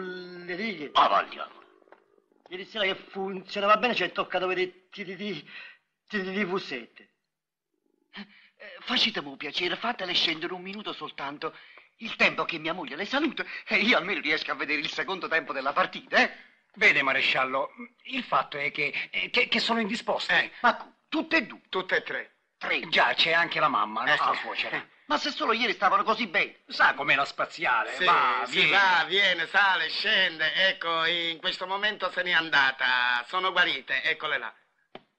le righe? A voglia. Ieri sera che funzionava bene ci è toccato vedere tiri di tiri di fussette. Eh, Facetemi un piacere, fatele scendere un minuto soltanto. Il tempo che mia moglie le saluta e io almeno riesco a vedere il secondo tempo della partita, eh? Vede, maresciallo, il fatto è che, eh, che, che sono indisposti. Ma cu- tutte e due? Tutte e tre. Tre. Già, c'è anche la mamma, nostra Eh, suocera. eh, Ma se solo ieri stavano così bene. Sa com'è la spaziale? Sì, va, sì, vieni. va, viene, sale, scende. Ecco, in questo momento se n'è andata. Sono guarite, eccole là.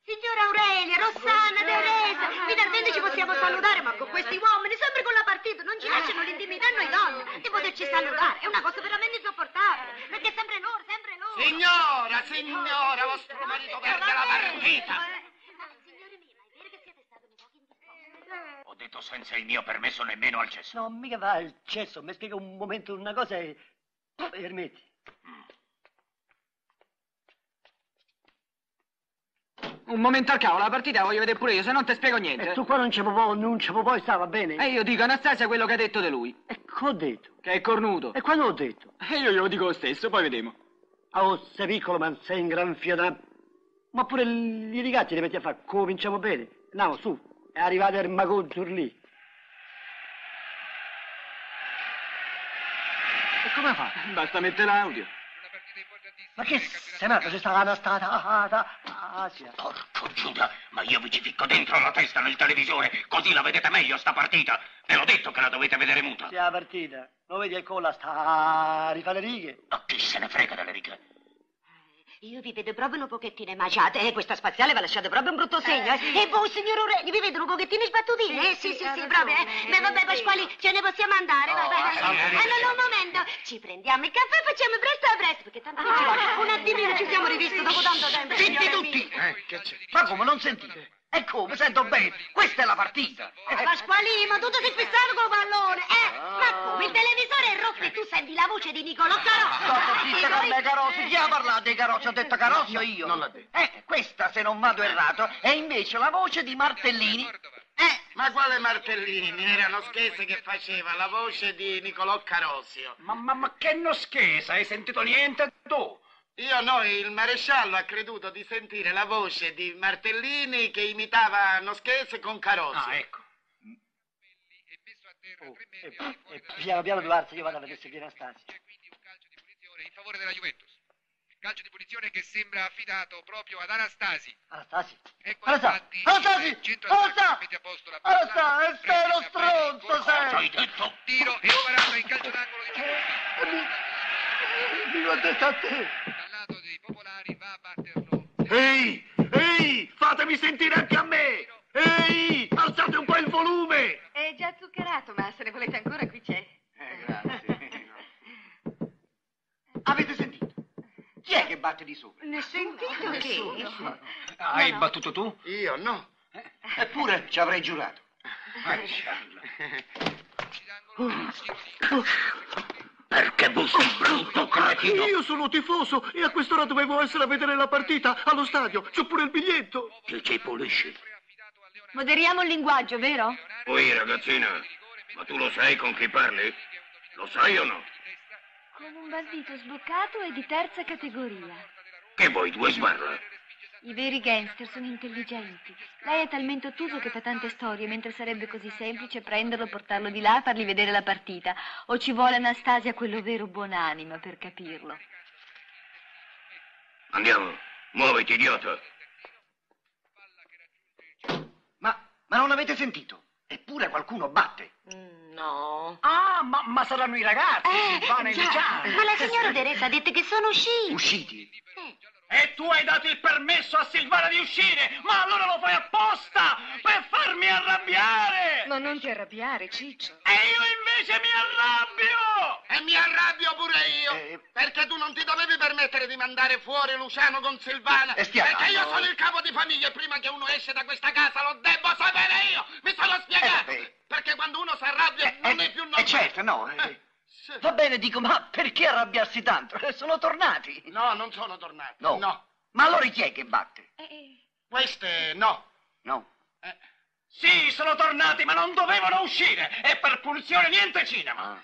Signora Aurelia, Rossana, Teresa, finalmente ci possiamo salutare, ma con questi uomini, sempre con la partita, non ci lasciano l'intimità a noi donne di poterci salutare. È una cosa veramente insopportabile, perché sempre loro, sempre loro. Signora, signora, vostro marito perde la partita. Signore mie, ma è vero che siete stati un poco indisposti? Ho detto senza il mio permesso nemmeno al cesso. No, mica va il cesso, mi spiega un momento una cosa e... e rimetti. Un momento al cavolo, la partita la voglio vedere pure io, se non ti spiego niente. E tu qua non ci puoi, non ci puoi stare, va bene? E io dico Anastasia quello che ha detto di lui. E Che ho detto? Che è cornuto. E quando ho detto? E io glielo dico lo stesso, poi vediamo. Oh, sei piccolo, ma sei in gran fiata. Ma pure i rigatti li metti a fare. Cominciamo bene. Andiamo, su. È arrivato il magoggio lì. E come fa? Basta mettere l'audio. Ma che matto? C'è stata una stata Asia. Porco Giuda, ma io vi ci ficco dentro la testa nel televisore, così la vedete meglio sta partita. Ve l'ho detto che la dovete vedere muta. Sì, la partita. Lo vedi il colla sta rifare le righe? Ma chi se ne frega delle righe? Io vi vedo proprio un pochettino emaciate, eh, questa spaziale va lasciata proprio un brutto segno, eh. E voi, signor Aurelio, vi vedo un pochettino sbattutini, Sì, eh? Sì, sì, sì, ha sì, proprio, eh. ha Beh, vabbè. Pasquali, ce ne possiamo andare, Oh, vabbè. eh, Eh, eh, no, un momento, ci prendiamo il caffè e facciamo presto a presto, perché tanto ci va. Un attimino ci siamo rivisti dopo tanto tempo. Signore tutti! Eh, che c'è? Ma come, non sentite? E come, sento bene, questa è la partita. Ah, Pasqualino, ma tu ti sei fissato col pallone, eh? Ma come, il televisore è rotto e tu senti la voce di Nicolò Carò? Dite con me Carossi, chi ha parlato dei Carossi? Ho detto Carossi o io? Non l'ha detto. Eh, questa, se non vado errato, è invece la voce di Martellini. Eh, ma quale Martellini? Erano scherzi che faceva la voce di Nicolò Carossio. Ma, ma, ma che non scherza, hai sentito niente tu? Io no, il maresciallo ha creduto di sentire la voce di Martellini che imitava Noschese con Carossi. Ah, ecco. Oh, e, e piano piano Duarte, io vado a vedere se viene Astasia. in favore della Juventus. Calcio di punizione che sembra affidato proprio ad Anastasi. Anastasi? Ecco Anastasi! infatti Anastasi! che mette a posto la palla. Anastasi, sei lo stronzo, sei! Tiro e parata in calcio d'angolo di Giuventus. Mi l'ho detto a te! Ehi, ehi, fatemi sentire anche a me! Ehi, alzate un po' il volume! È già zuccherato, ma se ne volete ancora qui c'è. Avete sentito? Chi è che batte di sopra? Ne sentito che? Hai battuto tu? Io no. Eppure ci avrei giurato. Perché bussi brutto cretino? Io sono tifoso e a quest'ora dovevo essere a vedere la partita allo stadio. C'ho pure il biglietto. Chi ci pulisci? Moderiamo il linguaggio, vero? Ui, ragazzina, ma tu lo sai con chi parli? Lo sai o no? Con un bandito sboccato e di terza categoria. Che vuoi, due sbarra? I veri gangster sono intelligenti. Lei è talmente ottuso che fa tante storie, mentre sarebbe così semplice prenderlo, portarlo di là, fargli vedere la partita. O ci vuole Anastasia, quello vero buonanima, per capirlo. Andiamo, muoviti, idiota. Ma, ma non avete sentito? Eppure qualcuno batte. No. Ah, ma, ma saranno i ragazzi, Silvana e già. Luciano. Ma la signora Teresa ha detto che sono usciti. Usciti? E tu hai dato il permesso a Silvana di uscire, ma allora lo fai apposta, per farmi arrabbiare! Ma non ti arrabbiare, Ciccio. E io invece mi arrabbio! E mi arrabbio pure io. Perché tu non ti dovevi permettere di mandare fuori Luciano con Silvana. stia perché io sono il capo di famiglia e prima che uno esce da questa casa lo devo sapere io. Mi sono spiegato. perché quando uno si arrabbia non è più normale. Eh certo, no. eh. Va bene, dico, ma perché arrabbiarsi tanto? Eh, Sono tornati. No, non sono tornati. No. No. Ma allora chi è che batte? Queste no. No. Sì, sono tornati, ma non dovevano uscire! E per punizione niente cinema!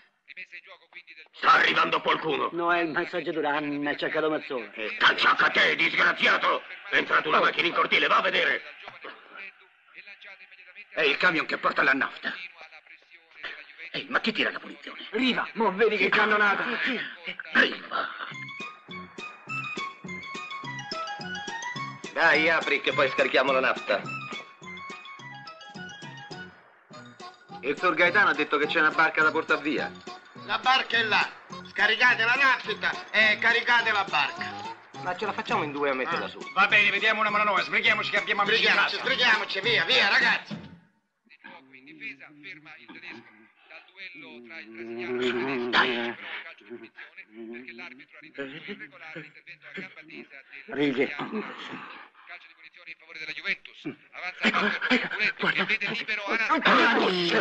Sta arrivando qualcuno. No, è il messaggio Duran, ha cercato Mazzola. Cacciacca te, disgraziato! È entrata una macchina in cortile, va a vedere. È il camion che porta la nafta. Ehi, ma chi tira la punizione? Riva, mo vedi che cannonata. Riva. Dai, apri che poi scarichiamo la nafta. Il Sor Gaetano ha detto che c'è una barca da portare via. La barca è là. Scaricate la nafta e caricate la barca. Ma ce la facciamo in due a metterla su. Va bene, vediamo una mano nuova, sbrighiamoci che abbiamo amici Sbrighiamoci, sbrighiamoci, via, via, ragazzi. Righe. in favore della Juventus. Avanza il per Cuculetto che vede libero Anastasi.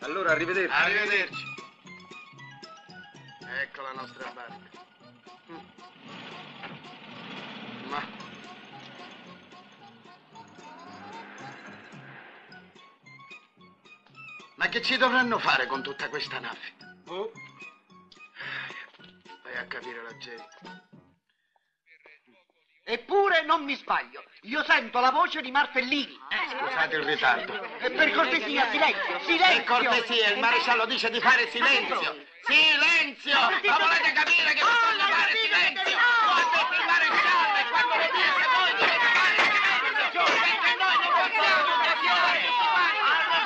Allora, arrivederci. Arrivederci. Ecco la nostra barca. Ma Ma che ci dovranno fare con tutta questa nave? Oh. Vai a capire la gente. Eppure non mi sbaglio. Io sento la voce di Martellini. Scusate il ritardo. E per cortesia, silenzio, silenzio. Per cortesia, il maresciallo dice di fare silenzio. Silenzio! Ma volete capire che bisogna fare silenzio? Quando è il maresciallo e quando lo dice voi dovete fare silenzio! Perché noi non possiamo cambiare!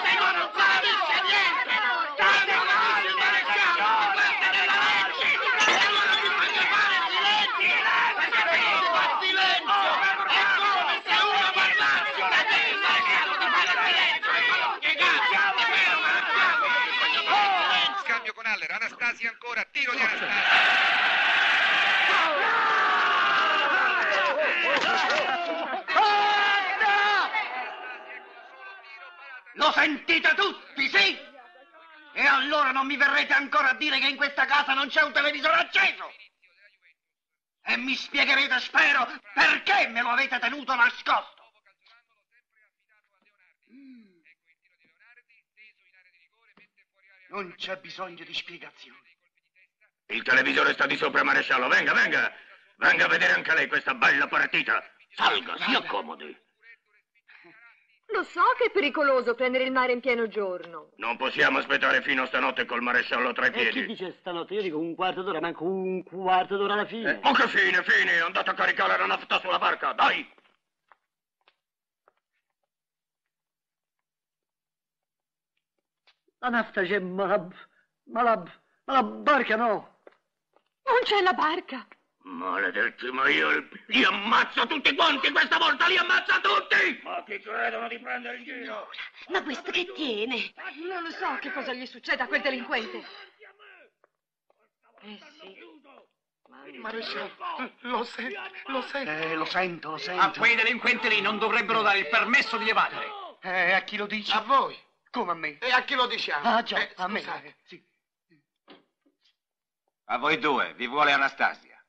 Se no non si capisce niente! State calmi, il maresciallo! Questa è la legge! E allora bisogna fare silenzio! Perché se non si fa silenzio è come se uno parlasse! Perché il maresciallo di fare silenzio! E quello spiegato! È vero, maresciallo! Bisogna fare silenzio! Scambio con Haller, Anastasi ancora, tiro di Anastasi. Lo sentite tutti, sì? E allora non mi verrete ancora a dire che in questa casa non c'è un televisore acceso? E mi spiegherete, spero, perché me lo avete tenuto nascosto? Non c'è bisogno di spiegazioni. Il televisore sta di sopra, maresciallo. Venga, venga. Venga a vedere anche lei questa bella partita. Salga, si accomodi. Lo so che è pericoloso prendere il mare in pieno giorno. Non possiamo aspettare fino a stanotte col maresciallo tra i E chi piedi. dice stanotte? Io dico un quarto d'ora, manco un quarto d'ora alla fine. Ma che fine, fine? Andate a caricare la nafta sulla barca, dai! La nafta c'è, ma la, ma la, ma la barca no. Non c'è la barca. Maledetti, ma io li- ammazzo tutti quanti, questa volta li ammazzo tutti! Ma chi credono di prendere in giro? Ma questo che tiene? Non lo so che cosa gli succede a quel delinquente. Eh sì. Maresciallo, lo sento, lo sento. Eh, lo sento, lo sento. A quei delinquenti lì non dovrebbero dare il permesso di evadere. Eh, a chi lo dici? A voi. Come a me? E a chi lo diciamo? Ah, già, Eh, a me. Sì. A voi due, vi vuole Anastasia.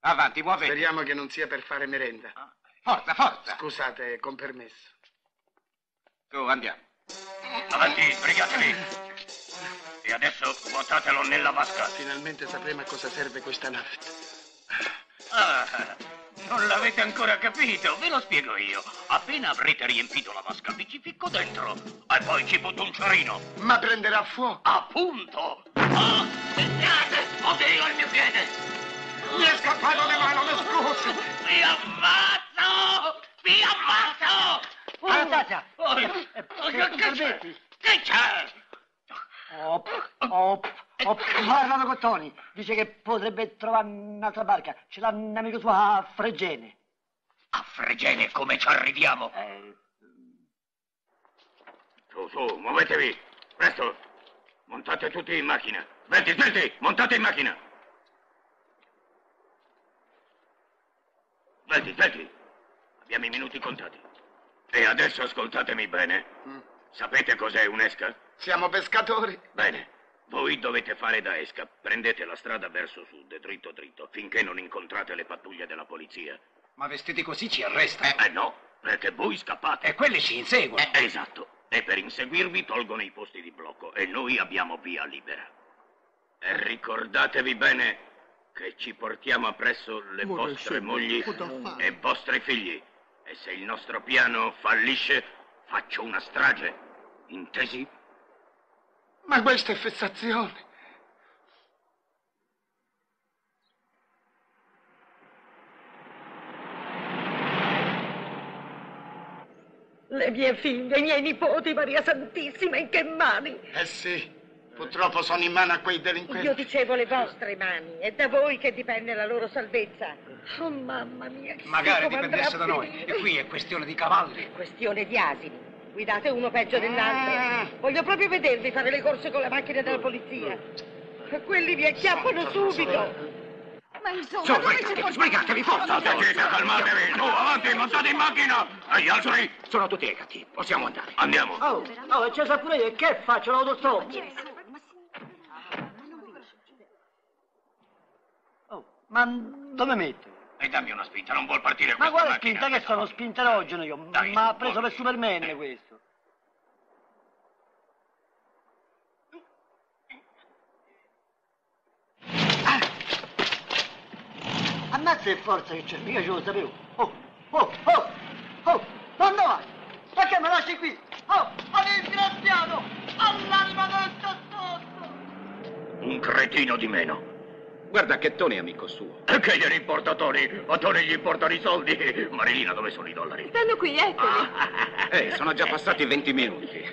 Avanti, muovete. Speriamo che non sia per fare merenda. Forza, forza. Scusate, con permesso. Tu, andiamo. Avanti, sbrigatevi! E adesso vuotatelo nella vasca. Finalmente sapremo a cosa serve questa nafta. Ah, non l'avete ancora capito? Ve lo spiego io. Appena avrete riempito la vasca, vi ci ficco dentro. E poi ci butto un ciorino. Ma prenderà fuoco. Appunto! Ah! Oddio il mio piede! Mi è scappato di mano, mi scusi. Vi ammazzo! Vi ammazzo! Anastasia! Oh, Eh, oh, eh, che c'è? permetti? Che c'è? Oh, oh, ho parlato con Tony. Dice che potrebbe trovare un'altra barca. Ce l'ha un amico suo a Fregene. A Fregene come ci arriviamo? Eh, Su, su, muovetevi! Presto! Montate tutti in macchina! Svelti, svelti! Montate in macchina! Svelti, svelti! Abbiamo i minuti contati. E adesso ascoltatemi bene. Sapete cos'è un'esca? Siamo pescatori. Bene. Voi dovete fare da esca. Prendete la strada verso sud, dritto dritto, finché non incontrate le pattuglie della polizia. Ma vestiti così ci arrestano. Eh no, perché voi scappate. E quelli ci inseguono. Eh, esatto. E per inseguirvi tolgono i posti di blocco e noi abbiamo via libera. E ricordatevi bene che ci portiamo appresso le Vuole vostre mogli e vostri figli. E se il nostro piano fallisce, faccio una strage. Intesi? Ma questa è fissazione. Le mie figlie, i miei nipoti, Maria Santissima, in che mani? Eh sì, purtroppo sono in mano a quei Io delinquenti. dicevo le vostre mani, è da voi che dipende la loro salvezza. Oh mamma mia, chissà Magari dipendesse da noi. E qui è questione di cavalli. Questione di asini. Guidate uno peggio Ah. dell'altro. Voglio proprio vedervi fare le corse con la macchina della polizia. E quelli vi acchiappano subito. Ma insomma, Su, sbrigatevi, sbrigatevi, forza! Zittite, calmatevi! Su, avanti, montate in macchina! Ehi, alzati! Sono tutti legati. Possiamo andare. Andiamo! Oh, oh, e c'è pure io, e che faccio l'autostop? Ma dove metto? E dammi una spinta, non vuol partire Ma questa Ma quale spinta? Che sono spinterogeno io? Dai, Ma ha preso per Superman eh. questo. Ah. Ammazza e forza che c'è, mica ce lo sapevo. Oh, oh, oh, oh, quando vai? Perché me lasci qui? Oh, ma disgraziato! All'anima del sotto! Un cretino di meno. Guarda che Tony è amico suo. E che gliene importa Tony? A Tony gli importano i soldi. Marilina, dove sono i dollari? Stanno qui, eccoli. Eh, sono già passati 20 minuti.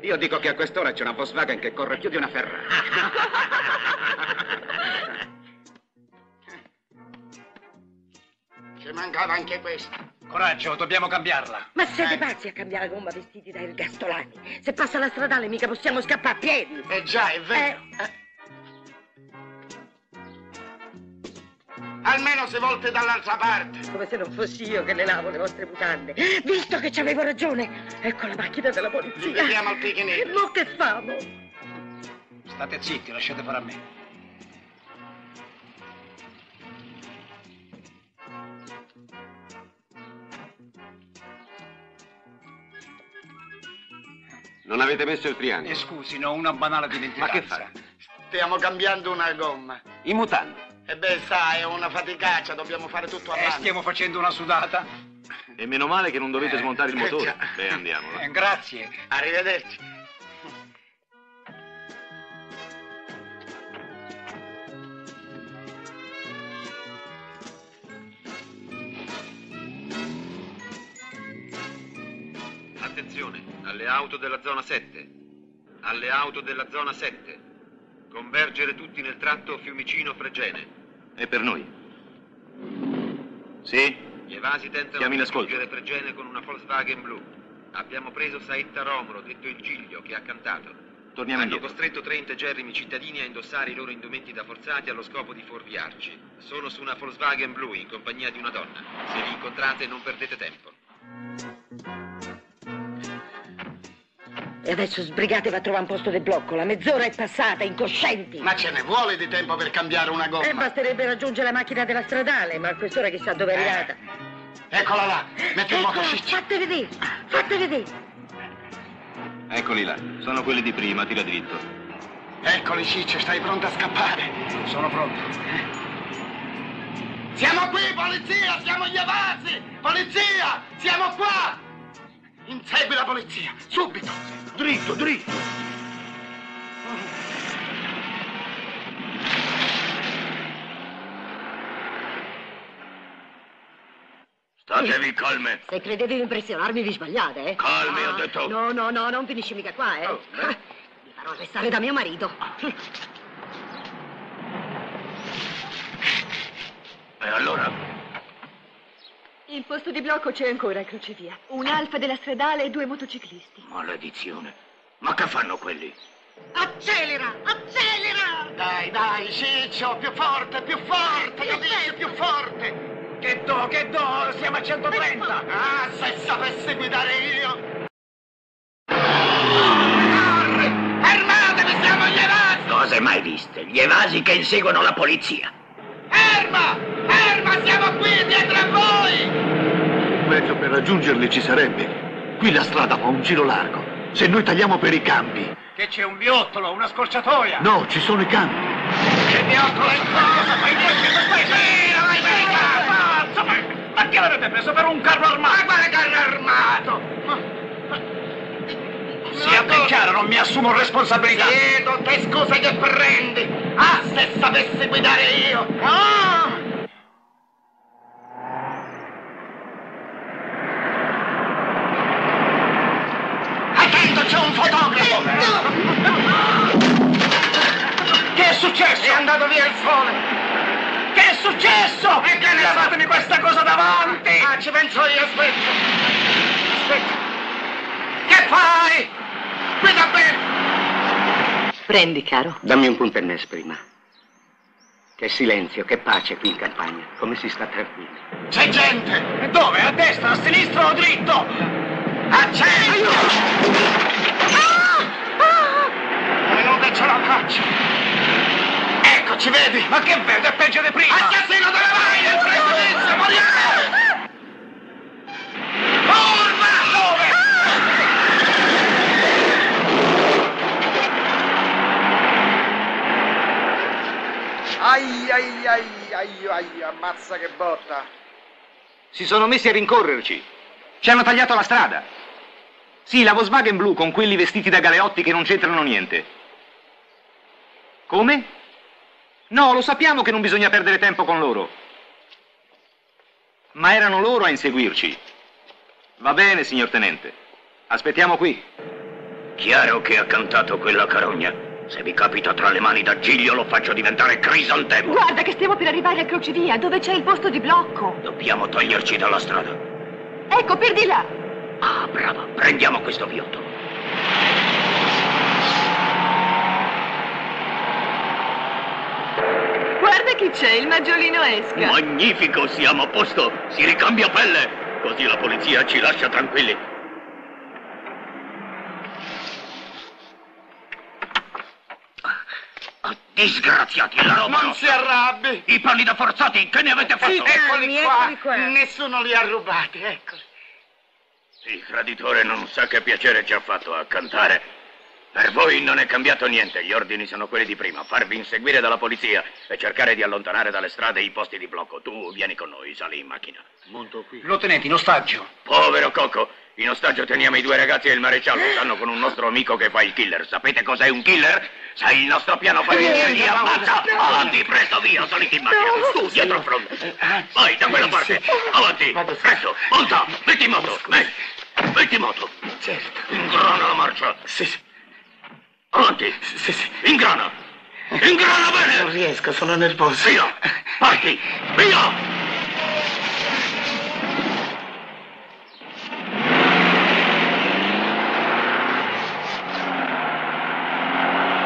Io dico che a quest'ora c'è una Volkswagen che corre più di una Ferrari. Ci mancava anche questo. Coraggio, dobbiamo cambiarla. Ma siete pazzi a cambiare gomma vestiti da ergastolani? Se passa la stradale mica possiamo scappare a piedi. Eh già, è vero. Eh, Almeno se volte dall'altra parte. come se non fossi io che le lavo le vostre mutande. Visto che ci avevo ragione, ecco la macchina della polizia. Vediamo al picnic. Mo che famo? State zitti, lasciate fare a me. Non avete messo il triangolo. E scusino, una banale dimenticanza. Ma che fa? Stiamo cambiando una gomma. I mutanti. E beh, sai, è una faticaccia, dobbiamo fare tutto a E mano. stiamo facendo una sudata? E meno male che non dovete Eh, smontare il motore. già. Beh, andiamo. Eh, grazie. Arrivederci. Attenzione, alle auto della zona 7. Alle auto della zona 7. Convergere tutti nel tratto Fiumicino-Fregene. È per noi. Sì? Gli evasi tentano di raggiungere Fregene con una Volkswagen blu. Abbiamo preso Saetta Romolo, detto il Giglio, che ha cantato. Torniamo Hanno indietro. costretto tre integerrimi cittadini a indossare i loro indumenti da forzati allo scopo di fuorviarci. Sono su una Volkswagen blu in compagnia di una donna. Se li incontrate non perdete tempo. E adesso sbrigatevi a trovare un posto di blocco. La mezz'ora è passata, incoscienti. Ma ce ne vuole di tempo per cambiare una gomma? E basterebbe raggiungere la macchina della stradale, ma a quest'ora chissà dove è arrivata. Eccola là, metti il Ecco, moto Ciccio. fate vedere, fate vedere. Eccoli là. Sono quelli di prima, tira dritto. Eccoli Ciccio, stai pronto a scappare? Sono pronto. Siamo qui, polizia, siamo gli evasi! Polizia, siamo qua! Insegui la polizia, subito! Dritto, dritto. Statevi calme. Se credete di impressionarmi vi sbagliate, eh? Calmi, ho Ah, detto. No, no, no, non finisce mica qua, eh? Oh, Ah, Vi farò arrestare da mio marito. E allora? Il posto di blocco c'è ancora a crocevia. Un'alfa della stradale e due motociclisti. Maledizione. Ma che fanno quelli? Accelera, accelera! Dai, dai, Ciccio, più forte, più forte, capisci, più forte! Che do, che do, siamo a 130. Ah, se sapessi guidare io! Fermatevi, siamo gli evasi! Cose mai viste. Gli evasi che inseguono la polizia. Ferma! Ferma, siamo qui, dietro a voi! Un mezzo per raggiungerli ci sarebbe. Qui la strada fa un giro largo. Se noi tagliamo per i campi. Che c'è un viottolo, una scorciatoia. No, ci sono i campi. Che viottolo è cosa? Fai niente, stai Gira, vai, vai, Mazza, ma, ma chi l'avete preso per un carro armato? Ma quale carro armato? Sia ben chiaro, non mi assumo responsabilità. Sì, tutte scuse che prendi! Ah, se sapessi guidare io! Ah! Attento, c'è un fotografo! Che è successo? È andato via il sole! Che è successo? E che ne so? Levatemi questa cosa davanti! Ah, ci penso io, aspetta! Aspetta! Che fai? Guida bene! Prendi, caro. Dammi un puntennes prima. Che silenzio, che pace qui in campagna. Come si sta tranquilli. C'è gente! E dove? A destra, a sinistra o dritto? Accendo! Non che ce la faccio! Ecco, ci vedi? Ma che vedo? È peggio di prima! Assassino delle vai! È presto, morire! Urla! Dove? Ai ai ai ai, ai, ammazza che botta. Si sono messi a rincorrerci. Ci hanno tagliato la strada. Sì, la Volkswagen blu con quelli vestiti da galeotti che non c'entrano niente. Come? No, lo sappiamo che non bisogna perdere tempo con loro. Ma erano loro a inseguirci. Va bene, signor tenente. Aspettiamo qui. Chiaro che ha cantato quella carogna. Se vi capita tra le mani da Giglio lo faccio diventare crisantemo. Guarda che stiamo per arrivare a crocevia, dove c'è il posto di blocco. Dobbiamo toglierci dalla strada. Ecco, per di là. Ah, brava. Prendiamo questo viottolo. Guarda chi c'è, il maggiolino esca. Magnifico, siamo a posto. Si ricambia pelle. Così la polizia ci lascia tranquilli. Disgraziati, la roba Non si arrabbi. I panni da forzati, che ne avete fatto? Sì, eccoli qua. Nessuno li ha rubati, eccoli. Il traditore non sa che piacere ci ha fatto a cantare. Per voi non è cambiato niente, gli ordini sono quelli di prima, farvi inseguire dalla polizia e cercare di allontanare dalle strade i posti di blocco. Tu vieni con noi, sali in macchina. Monto qui. Lieutenant, in ostaggio. Povero Coco, in ostaggio teniamo i due ragazzi e il maresciallo, stanno con un nostro amico che fa il killer. Sapete cos'è un killer? Sai il nostro piano per li ammazza! Avanti, presto, via, salite in macchina. Tu, dietro fronte. Vai, da quella parte. Avanti, presto, monta, metti in moto. Metti, metti in moto. Certo. Ingrana la marcia. Sì, sì. Avanti. Sì, sì. Ingrana. Ingrana bene. Non riesco, sono nervoso. Via. Parti. Via.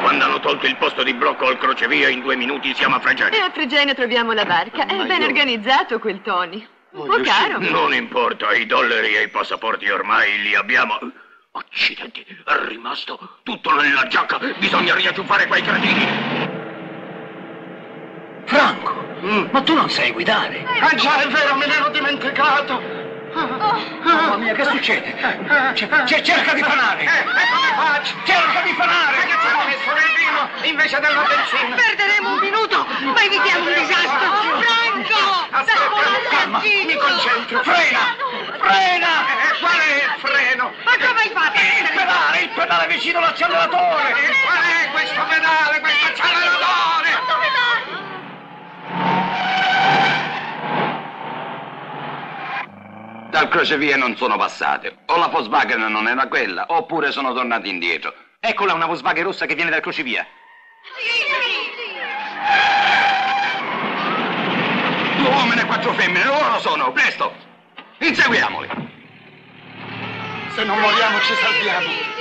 Quando hanno tolto il posto di blocco al crocevia, in due minuti siamo a Fregene. E a Fregene troviamo la barca. È ben organizzato quel Tony. Un po' caro. Non importa, i dollari e i passaporti ormai li abbiamo. Accidenti, è rimasto tutto nella giacca. Bisogna riacciuffare quei cretini. Franco, ma tu non sai guidare. Ah già, è vero, me ne ero dimenticato. Mamma mia, che succede? C- cerca di. Eh, e faccio? Cerca di fanare. Che ci ho messo nel vino invece della benzina? Perderemo un minuto, ma evitiamo un disastro. Franco! Aspetta, calma, mi concentro. Frena! Frena! Eh, qual è il freno? Ma come hai fatto? Il pedale, il pedale vicino all'acceleratore. E qual è questo pedale, questo acceleratore? Dove vai? Dal crocevia non sono passate. O la Volkswagen non era quella, oppure sono tornati indietro. Eccola una Volkswagen rossa che viene dal crocevia. Due uomini e quattro femmine, loro sono, presto! Inseguiamoli! Se non moriamo ci salviamo.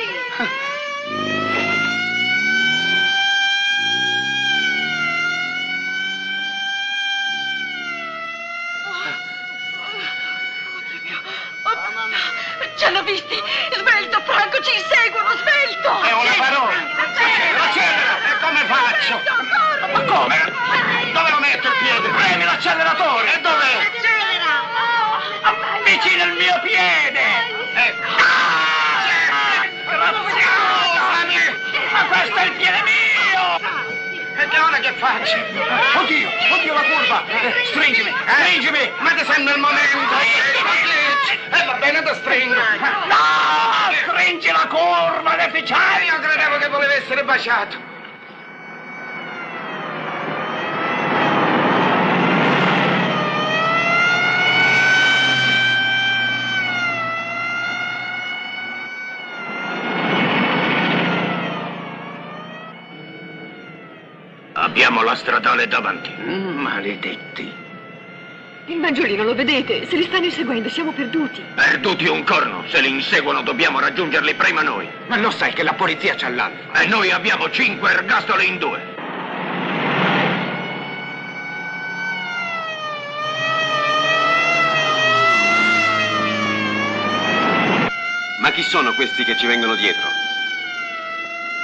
Ci hanno visti! Svelto, Franco, ci inseguono, svelto! È una parola. Accelera! E come faccio? Ma come? Dove lo metto il piede? Premi l'acceleratore! E dov'è? Vicino al mio piede. Ecco. Ma questo è il piede mio. E che ora che faccio? Oddio, oddio la curva. Eh, Stringimi, stringimi. Ma che sembra il momento? E va bene, ti stringo. No, stringi la curva, deficiario. io credevo che voleva essere baciato. Abbiamo la stradale davanti. Maledetti. Il maggiolino, lo vedete? Se li stanno inseguendo, siamo perduti. Perduti un corno. Se li inseguono dobbiamo raggiungerli prima noi. Ma lo sai che la polizia c'ha l'alfa. E noi abbiamo cinque ergastoli in due. Ma chi sono questi che ci vengono dietro?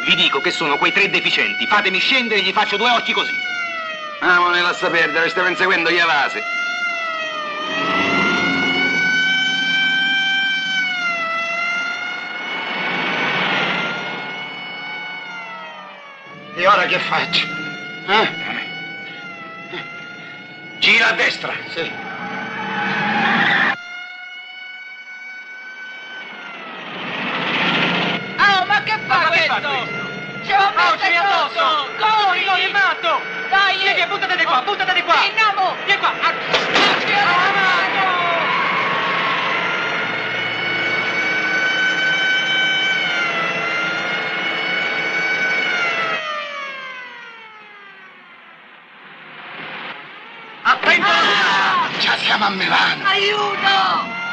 Vi dico che sono quei tre deficienti. Fatemi scendere e gli faccio due occhi così. Ah, ma ne lascia perdere, stiamo inseguendo gli evasi. E ora che faccio? Eh? Gira a destra. Sì. Oh, ma che fa questo? Ce l'ho Oh, ce l'hai addosso! Corri! No, è matto! Dai! Vieni, buttati di qua, buttati di qua! Andiamo! Vieni qua! Attento! Già siamo a Milano. Aiuto!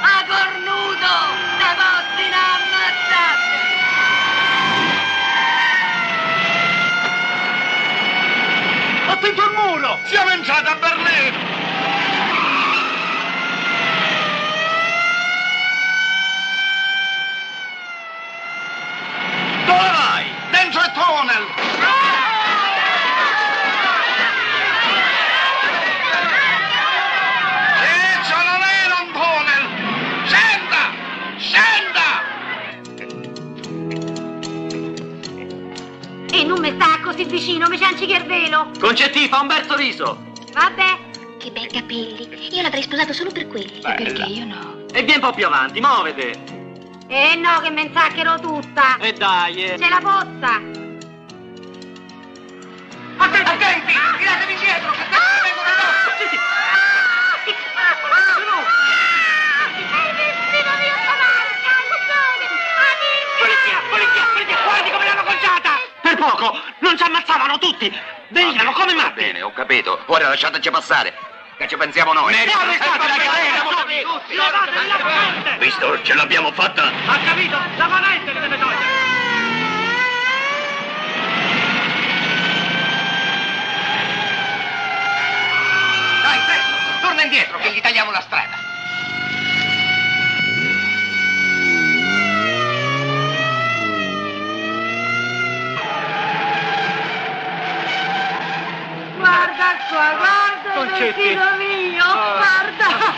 A cornuto! Te vostri Attento al muro! Siamo entrati a Berlino! Dove vai? Dentro il tunnel! E mi sta così vicino, mi cianci che il velo. Concetti, fa un bel sorriso. Vabbè. Che bei capelli. Io l'avrei sposato solo per quelli. Bella. Perché io no. E vieni un po' più avanti, muovete. Eh no, che me insaccherò tutta. E dai, eh. C'è la pozza. Attenti! Attenti! Tiratevi dietro! Che cazzo vengono addosso! Polizia, polizia, polizia, guardi poco, non ci ammazzavano tutti! Venivano come Va matti! bene, ho capito. Ora lasciateci passare. Che ci pensiamo noi? Ne arrestate la galera! Visto, ce l'abbiamo fatta. Ha capito? La patente che deve togliere! Dai, presto! Torna indietro che gli tagliamo la strada! Concetti. vestito mio, Ah. guarda. Ah,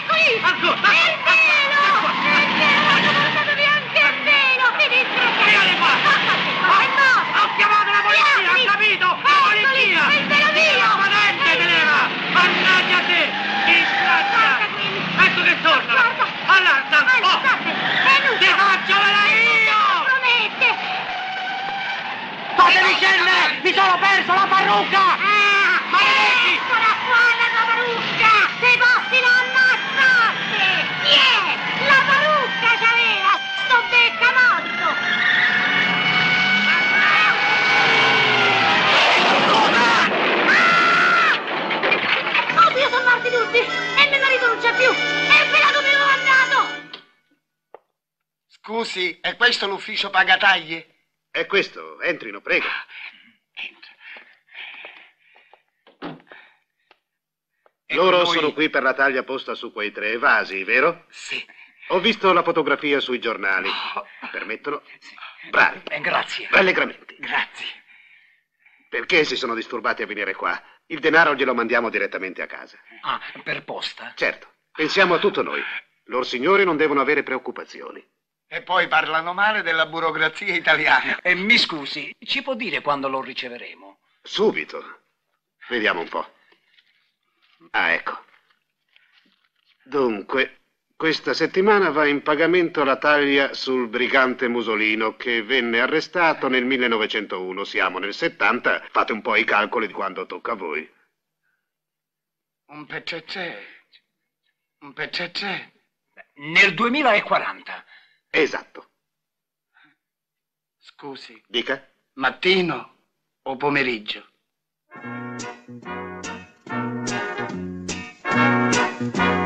eccoli! È il velo! È il velo! Hanno portato via anche il velo! Disgraziato! Vieni qua! È morto! Ho chiamato la polizia, ha capito? La Eccoli! polizia! È il velo mio! La patente te leva! Mannaggia te! Disgrazia! Ecco che torna! Guarda! Allora, sta... Oh! È! Ti faccio vedere io! Promette! Fatemi scendere! Mi sono perso la parrucca! Qua la parrucca! Sei posti da ammazzarti! Yeah! La parrucca c'aveva! Sto becca morto! Ah! Oddio, sono morti tutti! E mio marito non c'è più! E il pelato me l'ho mandato! Scusi, è questo l'ufficio pagataglie? È questo, entrino, prego. Loro noi- sono qui per la taglia posta su quei tre vasi, vero? Sì. Ho visto la fotografia sui giornali. Permettono? Bravi. Eh, grazie. Rallegramenti. Grazie. Perché si sono disturbati a venire qua? Il denaro glielo mandiamo direttamente a casa. Ah, per posta? Certo, pensiamo a tutto noi. Lor signori non devono avere preoccupazioni. E poi parlano male della burocrazia italiana. E mi scusi, ci può dire quando lo riceveremo? Subito. Vediamo un po'. Ah, ecco. Dunque, questa settimana va in pagamento la taglia sul brigante Musolino che venne arrestato nel 1901. Siamo nel 70. Fate un po' i calcoli di quando tocca a voi. Un pezzettè. Un pezzettè. Nel 2040. Esatto. Scusi, Dica. mattino o pomeriggio? Thank you.